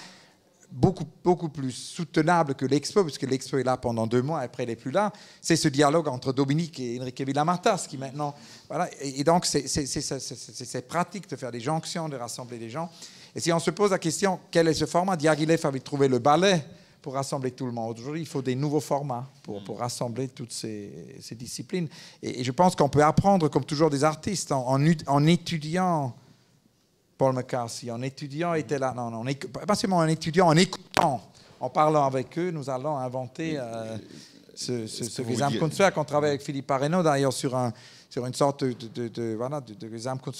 beaucoup, beaucoup plus soutenable que l'expo, puisque l'expo est là pendant deux mois, après elle n'est plus là, c'est ce dialogue entre Dominique et Enrique Villamartas, qui maintenant... Voilà, et, donc c'est pratique de faire des jonctions, de rassembler des gens. Et si on se pose la question, quel est ce format? Diaghilev avait trouvé le ballet pour rassembler tout le monde. Aujourd'hui, il faut des nouveaux formats pour, pour rassembler toutes ces, disciplines. Et, je pense qu'on peut apprendre, comme toujours, des artistes en, en étudiant Paul McCarthy, en étudiant était là, non, non, pas seulement en étudiant, en écoutant, en parlant avec eux, nous allons inventer euh, ce, ce, ce. On travaille avec Philippe Areno d'ailleurs sur, un, sur une sorte de, de, de- voilà, de, de.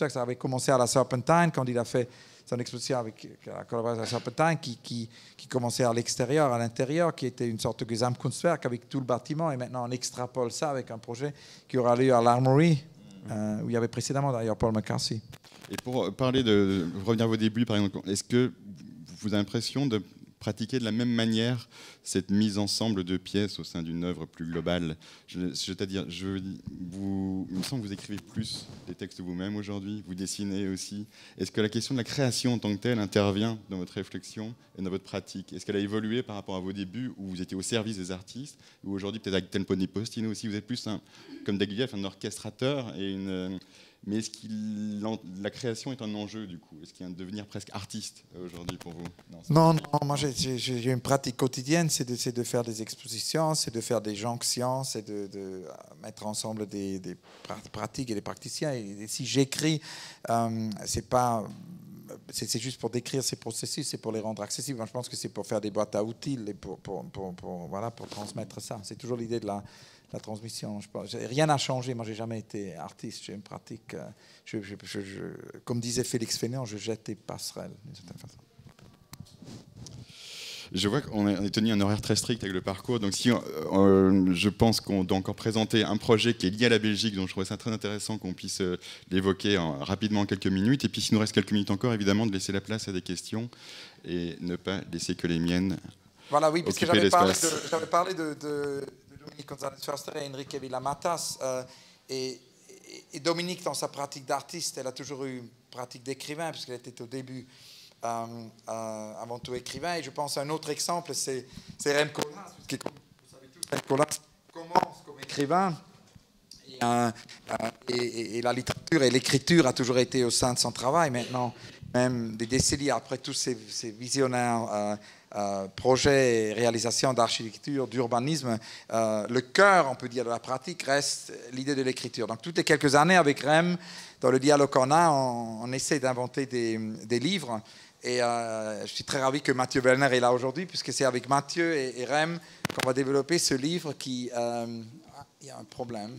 Ça avait commencé à la Serpentine quand il a fait son exposition avec la collaboration Serpentine qui, qui, qui commençait à l'extérieur, à l'intérieur, qui était une sorte de Gesamtkunstwerk avec tout le bâtiment. Et maintenant, on extrapole ça avec un projet qui aura lieu à l'Armory euh, où il y avait précédemment d'ailleurs Paul McCarthy. Et pour parler de, revenir à vos débuts, par exemple, est-ce que vous avez l'impression de pratiquer de la même manière cette mise ensemble de pièces au sein d'une œuvre plus globale? C'est-à-dire, il me semble que vous écrivez plus des textes vous-même aujourd'hui, vous dessinez aussi. Est-ce que la question de la création en tant que telle intervient dans votre réflexion et dans votre pratique? Est-ce qu'elle a évolué par rapport à vos débuts où vous étiez au service des artistes ou aujourd'hui peut-être avec Telponi Postino aussi, vous êtes plus un, comme Daguillef, un orchestrateur et une mais est-ce que la création est un enjeu du coup? Est-ce qu'il y a un devenir presque artiste euh, aujourd'hui pour vous? Non, non, moi j'ai une pratique quotidienne, c'est de, de, faire des expositions, c'est de faire des jonctions, c'est de, de, mettre ensemble des, des, pratiques et des praticiens. Et, si j'écris, euh, c'est pas c'est juste pour décrire ces processus, c'est pour les rendre accessibles. Moi, je pense que c'est pour faire des boîtes à outils et pour, pour, pour, pour voilà, pour transmettre ça. C'est toujours l'idée de la, la transmission. Je, rien n'a changé. Moi, j'ai jamais été artiste. J'ai une pratique. Euh, je, comme disait Félix Fénéan, je jette des passerelles d'une certaine façon. Je vois qu'on est tenu un horaire très strict avec le parcours. Donc, si euh, je pense qu'on doit encore présenter un projet qui est lié à la Belgique, donc je trouvais ça très intéressant qu'on puisse euh, l'évoquer rapidement en quelques minutes. Et puis, s'il nous reste quelques minutes encore, évidemment, de laisser la place à des questions et ne pas laisser que les miennes. Voilà, oui, parce que j'avais parlé de Dominique et Enrique Villamatas. Euh, et, Dominique, dans sa pratique d'artiste, elle a toujours eu une pratique d'écrivain, puisqu'elle était au début euh, euh, avant tout écrivain. Et je pense à un autre exemple, c'est Rem Koolhaas. Rem Koolhaas commence comme écrivain. Et, la littérature et l'écriture a toujours été au sein de son travail. Maintenant, même des décennies après tous ces visionnaires euh, projet et réalisation d'architecture, d'urbanisme, euh, le cœur, on peut dire, de la pratique reste l'idée de l'écriture. Donc, toutes les quelques années, avec REM, dans le dialogue qu'on a, on, essaie d'inventer des, livres. Et euh, je suis très ravi que Mathieu Wellner est là aujourd'hui, puisque c'est avec Mathieu et, REM qu'on va développer ce livre qui... Ah, il y a un problème.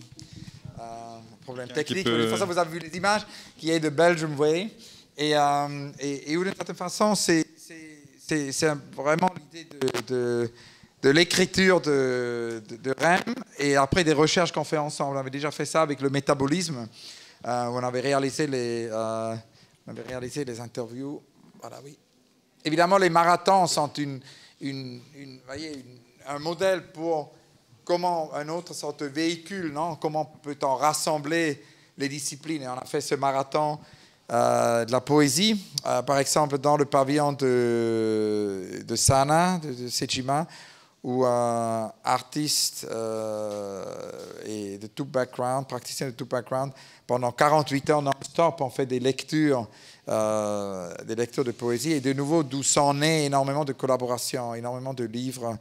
un problème technique. De toute façon, vous avez vu les images, qui est de Belgium Way. Et, et, et où, d'une certaine façon, c'est c'est vraiment l'idée de, l'écriture de, REM et après des recherches qu'on fait ensemble. On avait déjà fait ça avec le métabolisme, euh, on avait réalisé les, euh, on avait réalisé les interviews. Voilà, oui. Évidemment, les marathons sont une, une, un modèle pour comment un autre sorte de véhicule, non? Comment peut-on rassembler les disciplines? Et on a fait ce marathon de la poésie, euh, par exemple dans le pavillon de, Sana, de, de Sejima, où un artiste euh, et de tout background, praticien de tout background, pendant 48 heures non-stop, on fait des lectures, des lectures de poésie, et de nouveau, d'où s'en est énormément de collaborations, énormément de livres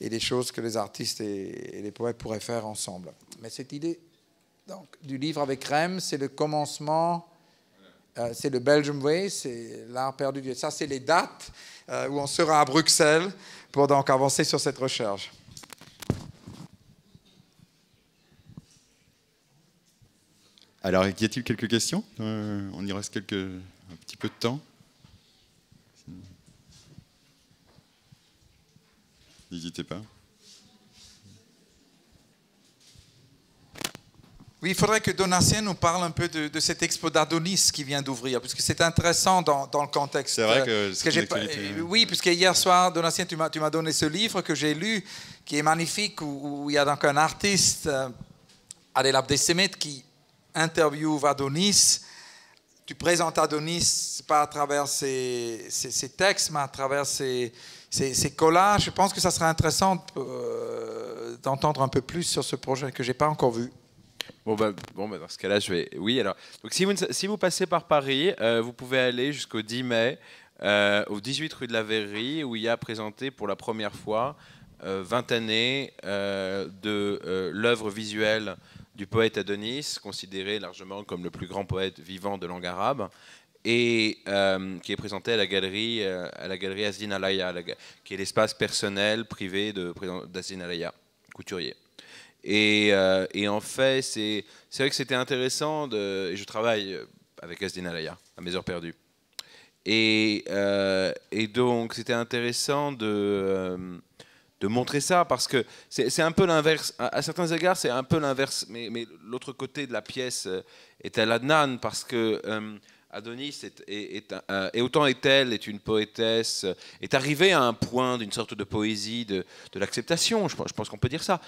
et des choses que les artistes et, les poètes pourraient faire ensemble. Mais cette idée donc, du livre avec Rem, c'est le commencement euh, c'est le Belgium Way, c'est l'art perdu. Ça, c'est les dates euh, où on sera à Bruxelles pour donc avancer sur cette recherche. Alors, y a-t-il quelques questions euh, On y reste quelques, un petit peu de temps. N'hésitez pas. Oui, il faudrait que Donatien nous parle un peu de, cette expo d'Adonis qui vient d'ouvrir, parce que c'est intéressant dans, le contexte. C'est vrai que, c'est euh, Oui, puisque hier soir, Donatien, tu m'as donné ce livre que j'ai lu, qui est magnifique, où, il y a donc un artiste, euh, Adel Abdesemet, qui interviewe Adonis. Tu présentes Adonis pas à travers ses, textes, mais à travers ses, collages. Je pense que ça serait intéressant euh, d'entendre un peu plus sur ce projet que je n'ai pas encore vu. Bon, bah, bon bah, dans ce cas-là, je vais. Oui, alors. Donc, si vous, si vous passez par Paris, euh, vous pouvez aller jusqu'au 10 mai euh, au 18 rue de la Verrerie, où il y a présenté pour la première fois 20 euh, années de l'œuvre visuelle du poète Adonis, considéré largement comme le plus grand poète vivant de langue arabe, et qui est présenté à la galerie, la galerie Asdin Alaya, qui est l'espace personnel privé d'Asdin Alaya, couturier. Euh, et, en fait, c'est vrai que c'était intéressant, de, et je travaille avec Asdin Alaya, à mes heures perdues. Et, euh, donc, c'était intéressant de, euh, de montrer ça parce que c'est un peu l'inverse. À, certains égards, c'est un peu l'inverse. Mais, l'autre côté de la pièce est à l'Adnan parce que Adonis est, euh, et autant est-elle est une poétesse, est arrivée à un point d'une sorte de poésie de, l'acceptation. Je, pense qu'on peut dire ça.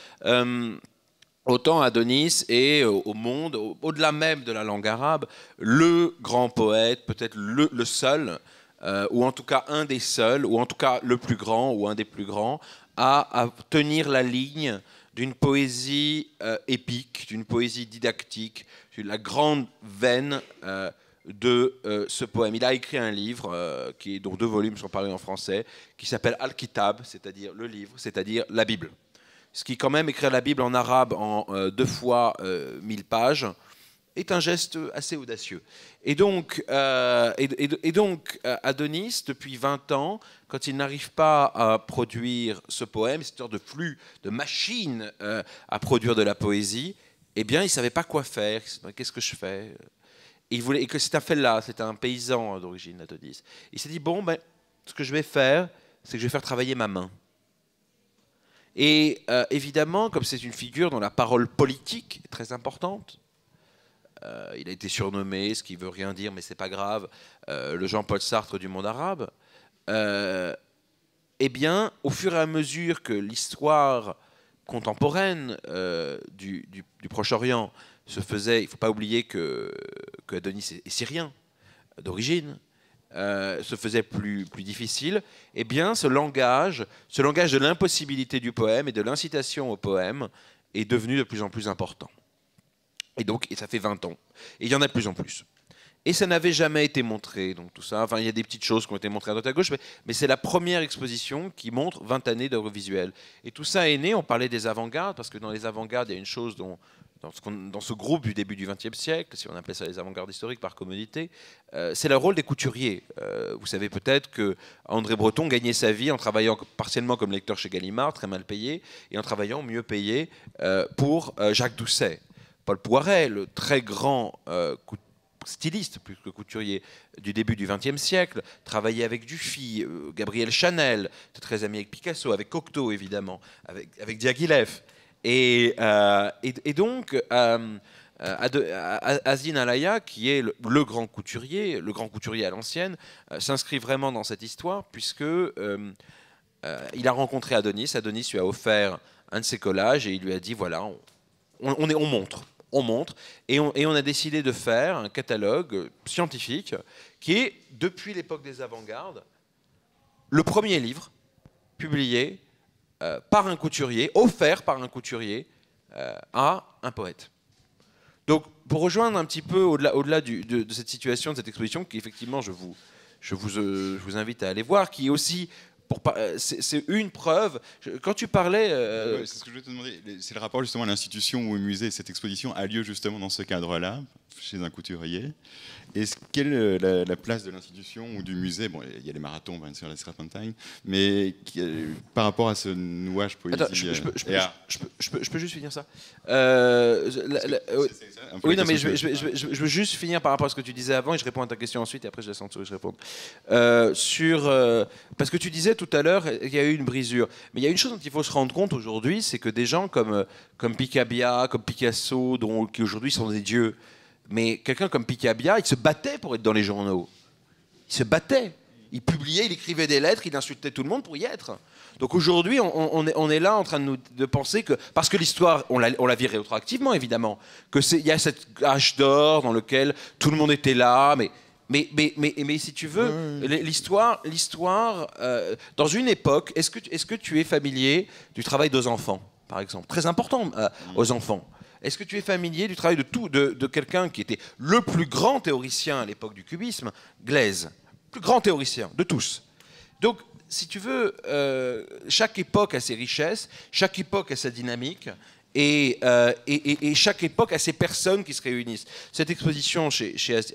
Autant Adonis est au monde, au-delà même de la langue arabe, le grand poète, peut-être le, seul, ou en tout cas un des seuls, ou en tout cas le plus grand, ou un des plus grands, à, tenir la ligne d'une poésie euh, épique, d'une poésie didactique, la grande veine euh, de euh, ce poème. Il a écrit un livre qui, dont deux volumes sont parus en français, qui s'appelle Al-Kitab, c'est-à-dire le livre, c'est-à-dire la Bible. Ce qui, quand même, écrire la Bible en arabe en deux fois mille pages, est un geste assez audacieux. Et donc, euh, et, donc, euh, Adonis, depuis 20 ans, quand il n'arrive pas à produire ce poème, cette sorte de flux, de machine euh, à produire de la poésie, eh bien, il ne savait pas quoi faire. Qu'est-ce que je fais? Et, il voulait, et que c'est un fait-là, c'était un paysan d'origine, Adonis. Il s'est dit, bon, ben, ce que je vais faire, c'est que je vais faire travailler ma main. Et évidemment, comme c'est une figure dont la parole politique est très importante, euh, il a été surnommé, ce qui veut rien dire, mais c'est pas grave, euh, le Jean-Paul Sartre du monde arabe. Euh, eh bien, au fur et à mesure que l'histoire contemporaine du, Proche-Orient se faisait, il ne faut pas oublier que, Adonis est, syrien d'origine, se faisait plus, difficile, eh bien, ce langage, ce langage de l'impossibilité du poème et de l'incitation au poème est devenu de plus en plus important. Et donc, ça fait 20 ans. Et il y en a de plus en plus. Et ça n'avait jamais été montré, donc tout ça. Enfin, il y a des petites choses qui ont été montrées à droite à gauche, mais, c'est la première exposition qui montre 20 années d'œuvre visuelle. Et tout ça est né, on parlait des avant-gardes, parce que dans les avant-gardes, il y a une chose dont, dans, ce groupe du début du XXe siècle, si on appelait ça les avant-gardes historiques par commodité, euh, c'est le rôle des couturiers. Euh, vous savez peut-être que André Breton gagnait sa vie en travaillant partiellement comme lecteur chez Gallimard, très mal payé, et en travaillant mieux payé euh, pour Jacques Doucet. Paul Poiret, le très grand styliste plus que couturier du début du XXe siècle, travaillait avec Dufy, Gabriel Chanel, très ami avec Picasso, avec Cocteau évidemment, avec, avec Diaghilev. Et, euh, et, donc, Azine Alaya, qui est le, grand couturier, le grand couturier à l'ancienne, s'inscrit vraiment dans cette histoire puisque il a rencontré Adonis. Adonis lui a offert un de ses collages et il lui a dit voilà, on montre on montre, et on, a décidé de faire un catalogue scientifique qui est, depuis l'époque des avant-gardes, le premier livre publié euh, par un couturier, offert par un couturier euh, à un poète. Donc, pour rejoindre un petit peu au-delà de, cette situation, de cette exposition, qui effectivement, je vous, je vous, euh, je vous invite à aller voir, qui est aussi c'est une preuve. Quand tu parlais. C'est ce que je voulais te demander. C'est le rapport justement à l'institution ou au musée. Cette exposition a lieu justement dans ce cadre-là, chez un couturier. Et quelle est la, place de l'institution ou du musée? Bon, il y a les marathons, bien sûr, la Serpentine, mais par rapport à ce nouage poétique. Attends, je, peux, juste finir ça. Euh, oui, non, mais je, veux juste finir par rapport à ce que tu disais avant et je réponds à ta question ensuite et après je laisse en je réponds. Euh, sur, euh, parce que tu disais tout à l'heure qu'il y a eu une brisure. Mais il y a une chose dont il faut se rendre compte aujourd'hui, c'est que des gens comme, comme Picabia, comme Picasso, dont, qui aujourd'hui sont des dieux, mais quelqu'un comme Picabia, il se battait pour être dans les journaux. Il se battait. Il publiait, il écrivait des lettres, il insultait tout le monde pour y être. Donc aujourd'hui, on, est, là en train de, nous, de penser que, parce que l'histoire, on l'a, on l'a vit rétroactivement évidemment, qu'il y a cette âge d'or dans lequel tout le monde était là, mais, mais, mais, mais, mais si tu veux, l'histoire, l'histoire euh, dans une époque, est-ce que, est-ce que tu es familier du travail des enfants, par exemple? Très important euh, aux enfants. Est-ce que tu es familier du travail de, quelqu'un qui était le plus grand théoricien à l'époque du cubisme, Glaise? Plus grand théoricien de tous. Donc, si tu veux, euh, chaque époque a ses richesses, chaque époque a sa dynamique. Euh, et, chaque époque a ses personnes qui se réunissent. Cette exposition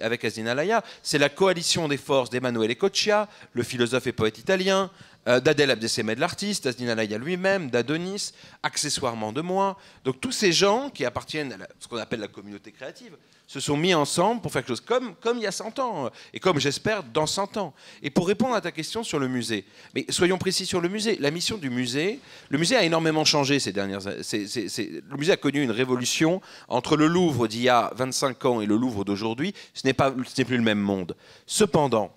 avec Asdin Alaya, c'est la coalition des forces d'Emmanuel Coccia, le philosophe et poète italien, euh, d'Adèle Abdessemed, l'artiste, Asdin Alaya lui-même, d'Adonis, accessoirement de moi. Donc tous ces gens qui appartiennent à ce qu'on appelle la communauté créative, se sont mis ensemble pour faire quelque chose comme, comme il y a 100 ans, et comme j'espère dans 100 ans. Et pour répondre à ta question sur le musée, mais soyons précis sur le musée. La mission du musée, le musée a énormément changé ces dernières années. Le musée a connu une révolution entre le Louvre d'il y a 25 ans et le Louvre d'aujourd'hui. Ce n'est plus le même monde. Cependant,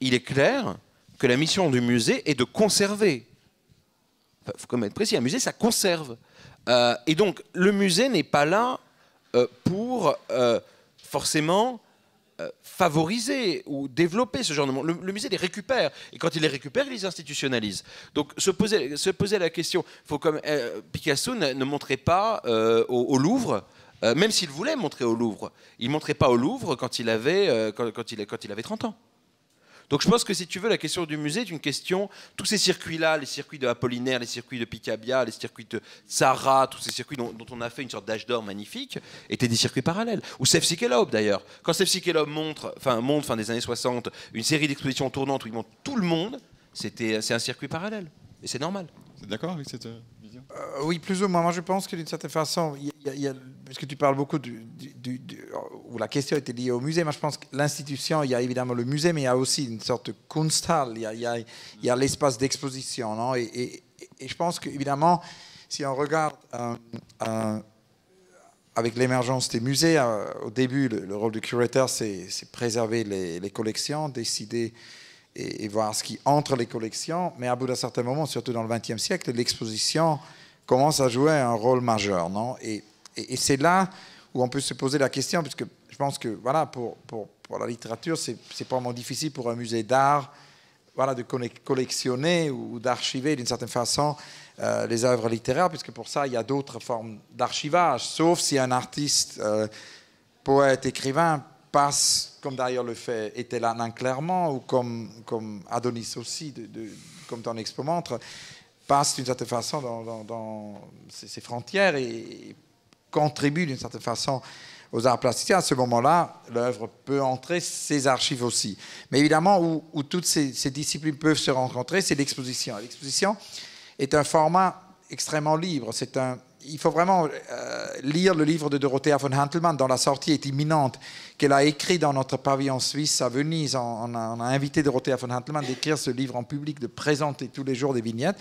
il est clair que la mission du musée est de conserver. Il faut quand même être précis, un musée, ça conserve. Euh, et donc, le musée n'est pas là pour euh, forcément favoriser ou développer ce genre de monde. Le, musée les récupère, et quand il les récupère, il les institutionnalise. Donc, se poser, se poser la question, Picasso ne, montrait pas au, Louvre, même s'il voulait montrer au Louvre, il ne montrait pas au Louvre quand il avait, quand il avait 30 ans. Donc je pense que si tu veux, la question du musée est une question, tous ces circuits-là, les circuits de Apollinaire, les circuits de Picabia, les circuits de Sarah, tous ces circuits dont, on a fait une sorte d'âge d'or magnifique, étaient des circuits parallèles. Ou Sef d'ailleurs. Quand Sef montre, enfin, montre, fin des années 60, une série d'expositions tournantes où il montre tout le monde, c'est un circuit parallèle. Et c'est normal. Vous êtes d'accord avec cette euh, vision? Euh, Oui, plus ou moins. Moi, je pense que d'une certaine façon, il y a, puisque tu parles beaucoup du, où la question était liée au musée, moi je pense que l'institution, il y a évidemment le musée, mais il y a aussi une sorte de Kunsthal, il y a, il y a, l'espace d'exposition. Non? Et, et, je pense qu'évidemment, si on regarde euh, euh, avec l'émergence des musées, euh, au début, le, rôle du curateur, c'est préserver les, collections, décider et, voir ce qui entre les collections, mais à bout d'un certain moment, surtout dans le XXe siècle, l'exposition commence à jouer un rôle majeur. Non? Et, c'est là où on peut se poser la question, puisque je pense que voilà, pour, pour, pour la littérature, c'est vraiment difficile pour un musée d'art voilà, de collectionner ou d'archiver d'une certaine façon euh, les œuvres littéraires, puisque pour ça, il y a d'autres formes d'archivage, sauf si un artiste, euh, poète, écrivain, passe, comme d'ailleurs le fait Etelanan clairement, ou comme, comme Adonis aussi, comme ton expo montre, passe d'une certaine façon dans, ces, frontières et contribue d'une certaine façon aux arts plasticiens, à ce moment-là, l'œuvre peut entrer ses archives aussi. Mais évidemment, où, toutes ces, disciplines peuvent se rencontrer, c'est l'exposition. L'exposition est un format extrêmement libre. C'est un, il faut vraiment euh, lire le livre de Dorothea von Hantelmann, dont la sortie est imminente, qu'elle a écrit dans notre pavillon suisse à Venise. On, a, invité Dorothea von Hantelmann d'écrire ce livre en public, de présenter tous les jours des vignettes.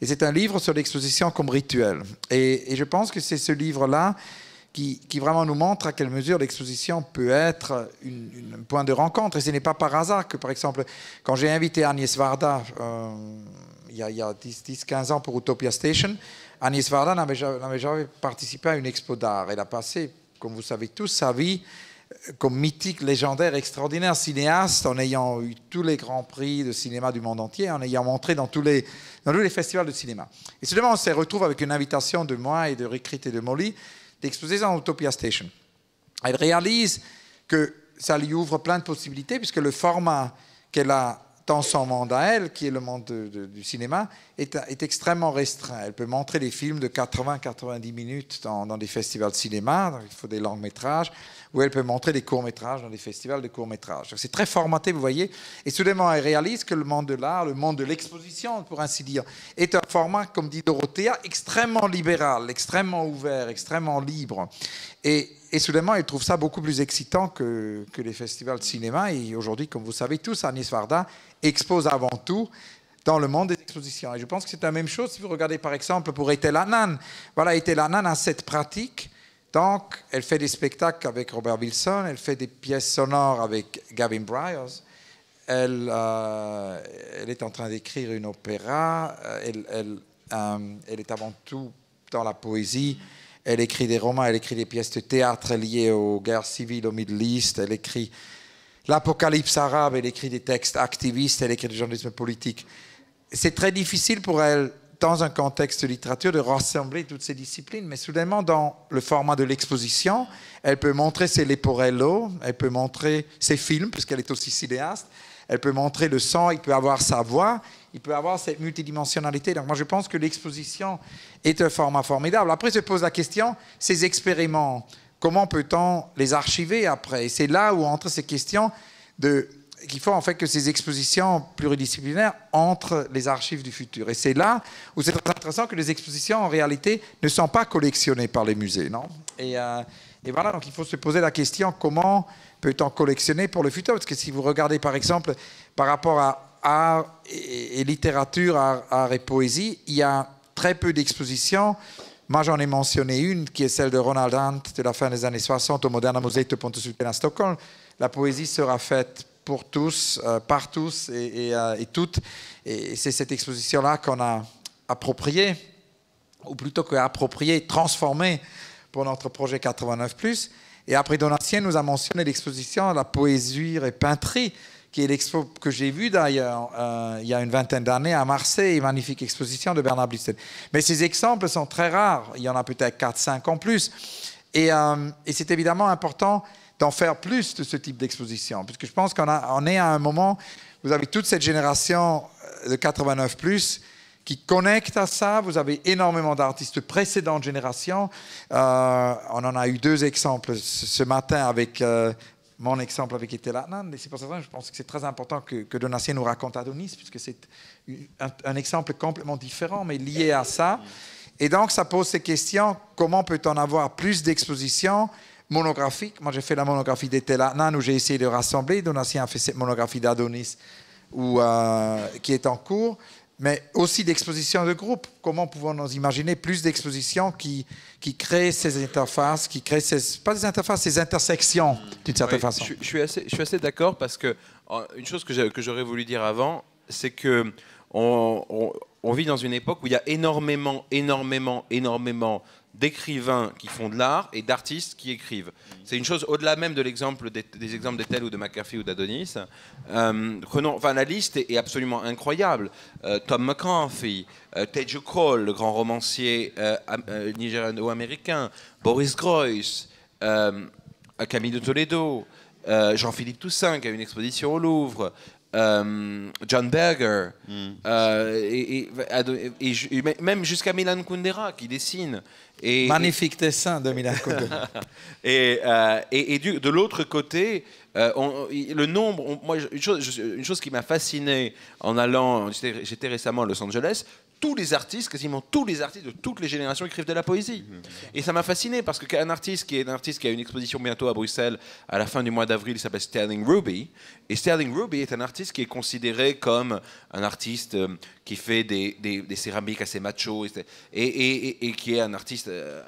Et c'est un livre sur l'exposition comme rituel. Et, je pense que c'est ce livre-là qui, vraiment nous montre à quelle mesure l'exposition peut être un point de rencontre. Et ce n'est pas par hasard que, par exemple, quand j'ai invité Agnès Varda euh, il y a, a 10-15 ans pour Utopia Station, Agnès Varda n'avait jamais participé à une expo d'art. Elle a passé, comme vous savez tous, sa vie comme mythique, légendaire, extraordinaire cinéaste, en ayant eu tous les grands prix de cinéma du monde entier, en ayant montré dans tous les, dans tous les festivals de cinéma. Et soudainement, on se retrouve avec une invitation de moi et de Rikrit et de Molly d'exposer dans Utopia Station. Elle réalise que ça lui ouvre plein de possibilités, puisque le format qu'elle a dans son monde à elle, qui est le monde du cinéma, est, extrêmement restreint. Elle peut montrer des films de 80-90 minutes dans, des festivals de cinéma, il faut des longs métrages, ou elle peut montrer des courts-métrages dans des festivals de courts-métrages. C'est très formaté, vous voyez. Et soudainement, elle réalise que le monde de l'art, le monde de l'exposition, pour ainsi dire, est un format, comme dit Dorothea, extrêmement libéral, extrêmement ouvert, extrêmement libre. Et, et soudainement, elle trouve ça beaucoup plus excitant que, les festivals de cinéma. Et aujourd'hui, comme vous savez tous, Anis Varda expose avant tout dans le monde des expositions. Et je pense que c'est la même chose si vous regardez par exemple pour Etel Anan. Voilà, Etel Anan a cette pratique donc, elle fait des spectacles avec Robert Wilson, elle fait des pièces sonores avec Gavin Bryars. Elle, euh, est en train d'écrire une opéra. Euh, euh, elle, est avant tout dans la poésie. Elle écrit des romans, elle écrit des pièces de théâtre liées aux guerres civiles au Middle East. Elle écrit l'Apocalypse arabe, elle écrit des textes activistes, elle écrit du journalisme politique. C'est très difficile pour elle dans un contexte de littérature, de rassembler toutes ces disciplines. Mais soudainement, dans le format de l'exposition, elle peut montrer ses leporello, elle peut montrer ses films, puisqu'elle est aussi cinéaste, elle peut montrer le son, il peut avoir sa voix, il peut avoir cette multidimensionnalité. Donc moi, je pense que l'exposition est un format formidable. Après, se pose la question, ces expériments, comment peut-on les archiver après? C'est là où entre ces questions de qu'il faut en fait que ces expositions pluridisciplinaires entrent les archives du futur. Et c'est là où c'est très intéressant que les expositions en réalité ne sont pas collectionnées par les musées, non? Et, euh, Et voilà, donc il faut se poser la question comment peut-on collectionner pour le futur? Parce que si vous regardez par exemple par rapport à art et, littérature, art, et poésie, il y a très peu d'expositions. Moi, j'en ai mentionné une qui est celle de Ronald Hunt de la fin des années 60 au Moderna Museet de Ponte à Stockholm. La poésie sera faite pour tous, euh, par tous euh, et toutes. Et c'est cette exposition-là qu'on a appropriée, ou plutôt que appropriée, transformée pour notre projet 89+. Et après Donatien nous a mentionné l'exposition La poésie et peinture, qui est l'expo que j'ai vue d'ailleurs euh, il y a une vingtaine d'années à Marseille, magnifique exposition de Bernard Blistel. Mais ces exemples sont très rares, il y en a peut-être 4-5 en plus. Et, euh, et c'est évidemment important d'en faire plus de ce type d'exposition, puisque je pense qu'on on est à un moment, vous avez toute cette génération euh, de 89 plus qui connecte à ça. Vous avez énormément d'artistes de précédentes générations. On en a eu deux exemples ce matin avec mon exemple avec Etelatnan. Et c'est pour ça que je pense que c'est très important que, Donatien nous raconte Adonis, puisque c'est un, exemple complètement différent, mais lié à ça. Et donc, ça pose ces questions. Comment peut-on avoir plus d'expositions monographiques Moi, j'ai fait la monographie d'Etelatnan où j'ai essayé de rassembler. Donatien a fait cette monographie d'Adonis euh, qui est en cours mais aussi d'expositions de groupe. Comment pouvons-nous imaginer plus d'expositions qui, qui créent ces interfaces, qui créent ces, pas des interfaces, ces intersections d'une certaine façon? je, suis assez, je suis assez d'accord parce que une chose que j'aurais voulu dire avant, c'est que on, on, vit dans une époque où il y a énormément, énormément, énormément d'écrivains qui font de l'art et d'artistes qui écrivent. C'est une chose au-delà même de l'exemple des, exemples d'Ethel ou de McCarthy ou d'Adonis. Euh, enfin, la liste est, absolument incroyable. Euh, Tom McCarthy, euh, Teju Cole, le grand romancier euh, nigériano-américain, Boris Groys, Camille de Toledo, Jean-Philippe Toussaint qui a une exposition au Louvre, John Berger, hmm. et, même jusqu'à Milan Kundera qui dessine. Magnifique dessin de Milan et, euh, et, de l'autre côté, euh, le nombre, moi, une chose, une chose qui m'a fasciné en allant, j'étais récemment à Los Angeles, tous les artistes, quasiment tous les artistes de toutes les générations écrivent de la poésie. Et ça m'a fasciné parce qu'un artiste qui est un artiste qui a une exposition bientôt à Bruxelles à la fin du mois d'avril, il s'appelle Sterling Ruby. Et Sterling Ruby est un artiste qui est considéré comme un artiste euh, qui fait des, des, céramiques assez macho et, et, et, qui est un artiste euh,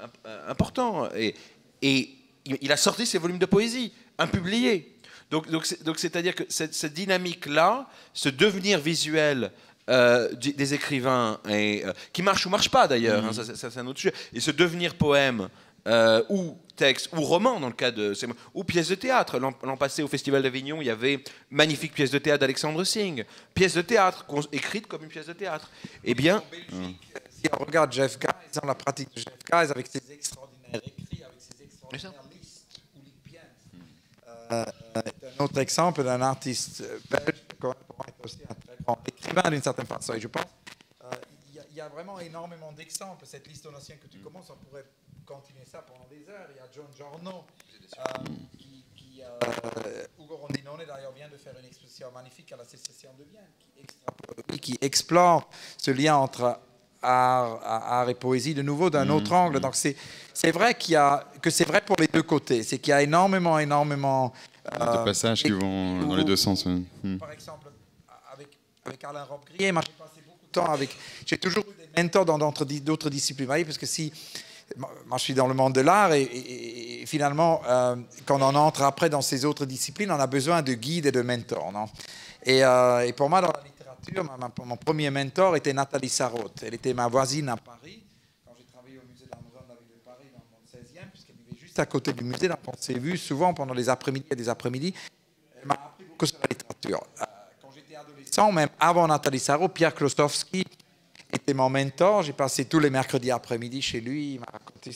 important. Et, et il a sorti ses volumes de poésie, impubliés. Donc, donc, c'est-à-dire que cette, cette dynamique-là, ce devenir visuel euh, des écrivains, et, euh, qui marchent ou marchent pas d'ailleurs, hein, mm-hmm. ça, c'est un autre sujet, et ce devenir poème euh, ou texte ou roman dans le cas de ou pièce de théâtre. L'an passé au Festival d'Avignon, il y avait magnifique pièce de théâtre d'Alexandre Singh, pièce de théâtre écrite comme une pièce de théâtre. Eh bien, si on regarde Jeff Guys, dans la pratique de Jeff Guys avec ses extraordinaires écrits, avec ses extraordinaires listes ou euh, un autre exemple d'un artiste belge, qui est aussi un très grand écrivain d'une certaine façon. Et je pense euh, il y, a vraiment énormément d'exemples. Cette liste ancienne que tu commences, on pourrait continuer ça pendant des heures. Il y a John Giorno, euh, qui, qui euh, Ugo Rondinone d'ailleurs vient de faire une exposition magnifique à la sécession de Vienne, qui, qui explore ce lien entre art, art, et poésie de nouveau d'un autre mmh, angle. Mmh. Donc c'est vrai qu'il y a que c'est vrai pour les deux côtés. C'est qu'il y a énormément, énormément euh, de passages qui vont dans les deux sens. Mmh. Par exemple, avec, Alain Robbe-Grier, j'ai passé beaucoup de temps avec. J'ai toujours eu des mentors dans d'autres disciplines. Parce que si je suis dans le monde de l'art et, finalement, euh, quand on entre après dans ces autres disciplines, on a besoin de guides et de mentors. Non? Et, euh, pour moi, dans la littérature, mon premier mentor était Nathalie Sarraute. Elle était ma voisine à Paris quand j'ai travaillé au musée de la ville de Paris dans le 16e, puisqu'elle vivait juste à côté du musée. Donc on s'est vu souvent pendant les après-midi et des après-midi. Elle m'a appris beaucoup sur la littérature. Euh, même avant Nathalie Sarraute, Pierre Klostowski était mon mentor. J'ai passé tous les mercredis après-midi chez lui. Il m'a raconté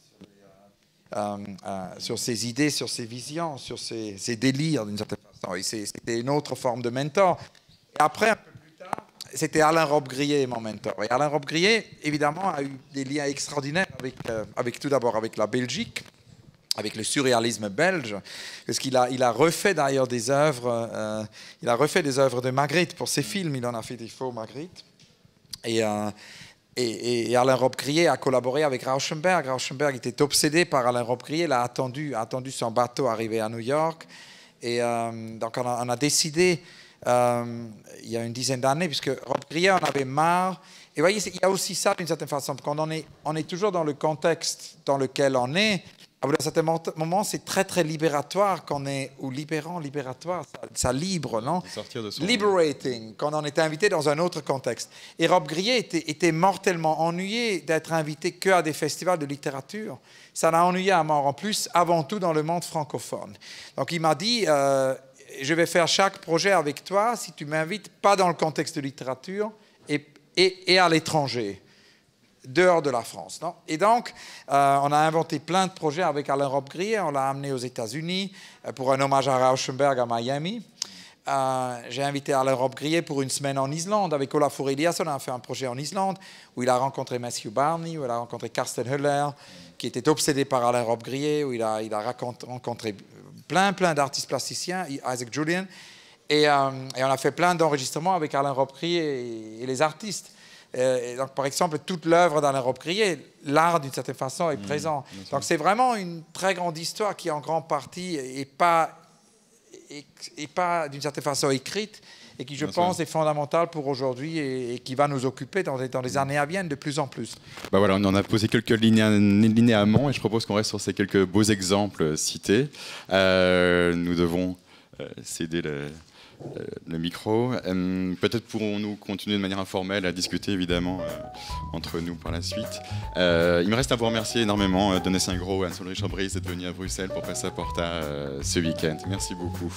euh, euh, sur, ses idées, sur ses visions, sur ses, délires d'une certaine façon. C'était une autre forme de mentor. Après, un peu plus tard, c'était Alain Robbe-Grillet, mon mentor. Alain Robbe-Grillet, évidemment, a eu des liens extraordinaires avec, euh, avec tout d'abord avec la Belgique avec le surréalisme belge, parce qu'il a, il a refait d'ailleurs des œuvres, il a refait des œuvres de Magritte pour ses films, il en a fait des faux Magritte. Et, euh, et, Alain Robbe-Grier a collaboré avec Rauschenberg. Rauschenberg était obsédé par Alain Robbe-Grier, il a attendu, attendu son bateau arriver à New York. Et euh, donc on a, décidé, euh, il y a une dizaine d'années, puisque Robbe-Grier en avait marre. Et vous voyez, il y a aussi ça d'une certaine façon, quand on est, on est toujours dans le contexte dans lequel on est, à un certain moment, c'est très très libératoire qu'on est, ou libérant, libératoire, ça, libre, non? Liberating, quand on est invité dans un autre contexte. Et Rob Grier était, mortellement ennuyé d'être invité que à des festivals de littérature. Ça l'a ennuyé à mort, en plus, avant tout dans le monde francophone. Donc il m'a dit, euh, je vais faire chaque projet avec toi si tu m'invites pas dans le contexte de littérature et, et à l'étranger dehors de la France. Non? Et donc, euh, on a inventé plein de projets avec Alain Robbe-Grier. On l'a amené aux États-Unis euh, pour un hommage à Rauschenberg à Miami. Euh, j'ai invité Alain Robbe-Grier pour une semaine en Islande. Avec Olafur Eliasson, on a fait un projet en Islande où il a rencontré Matthew Barney, où il a rencontré Karsten Höller, qui était obsédé par Alain Robbe-Grier, où il a, rencontré plein, plein d'artistes plasticiens, Isaac Julian. Et, et, on a fait plein d'enregistrements avec Alain Robbe-Grier et les artistes. Euh, donc, par exemple, toute l'œuvre d'Alain Robbe-Crier, l'art d'une certaine façon est mmh, présent. Donc c'est vraiment une très grande histoire qui en grande partie n'est pas, est, pas d'une certaine façon écrite et qui, je pense, est fondamentale pour aujourd'hui et, qui va nous occuper dans les, dans les, années à venir de plus en plus. Bah voilà, on en a posé quelques linéaments et je propose qu'on reste sur ces quelques beaux exemples cités. Euh, nous devons euh, céder le, le micro. Euh, peut-être pourrons-nous continuer de manière informelle à discuter évidemment euh, entre nous par la suite. il me reste à vous remercier énormément, Donner Saint-Gros, Anne-Soleil Chambry d'être venu à Bruxelles pour passer à Porta ce week-end. Merci beaucoup.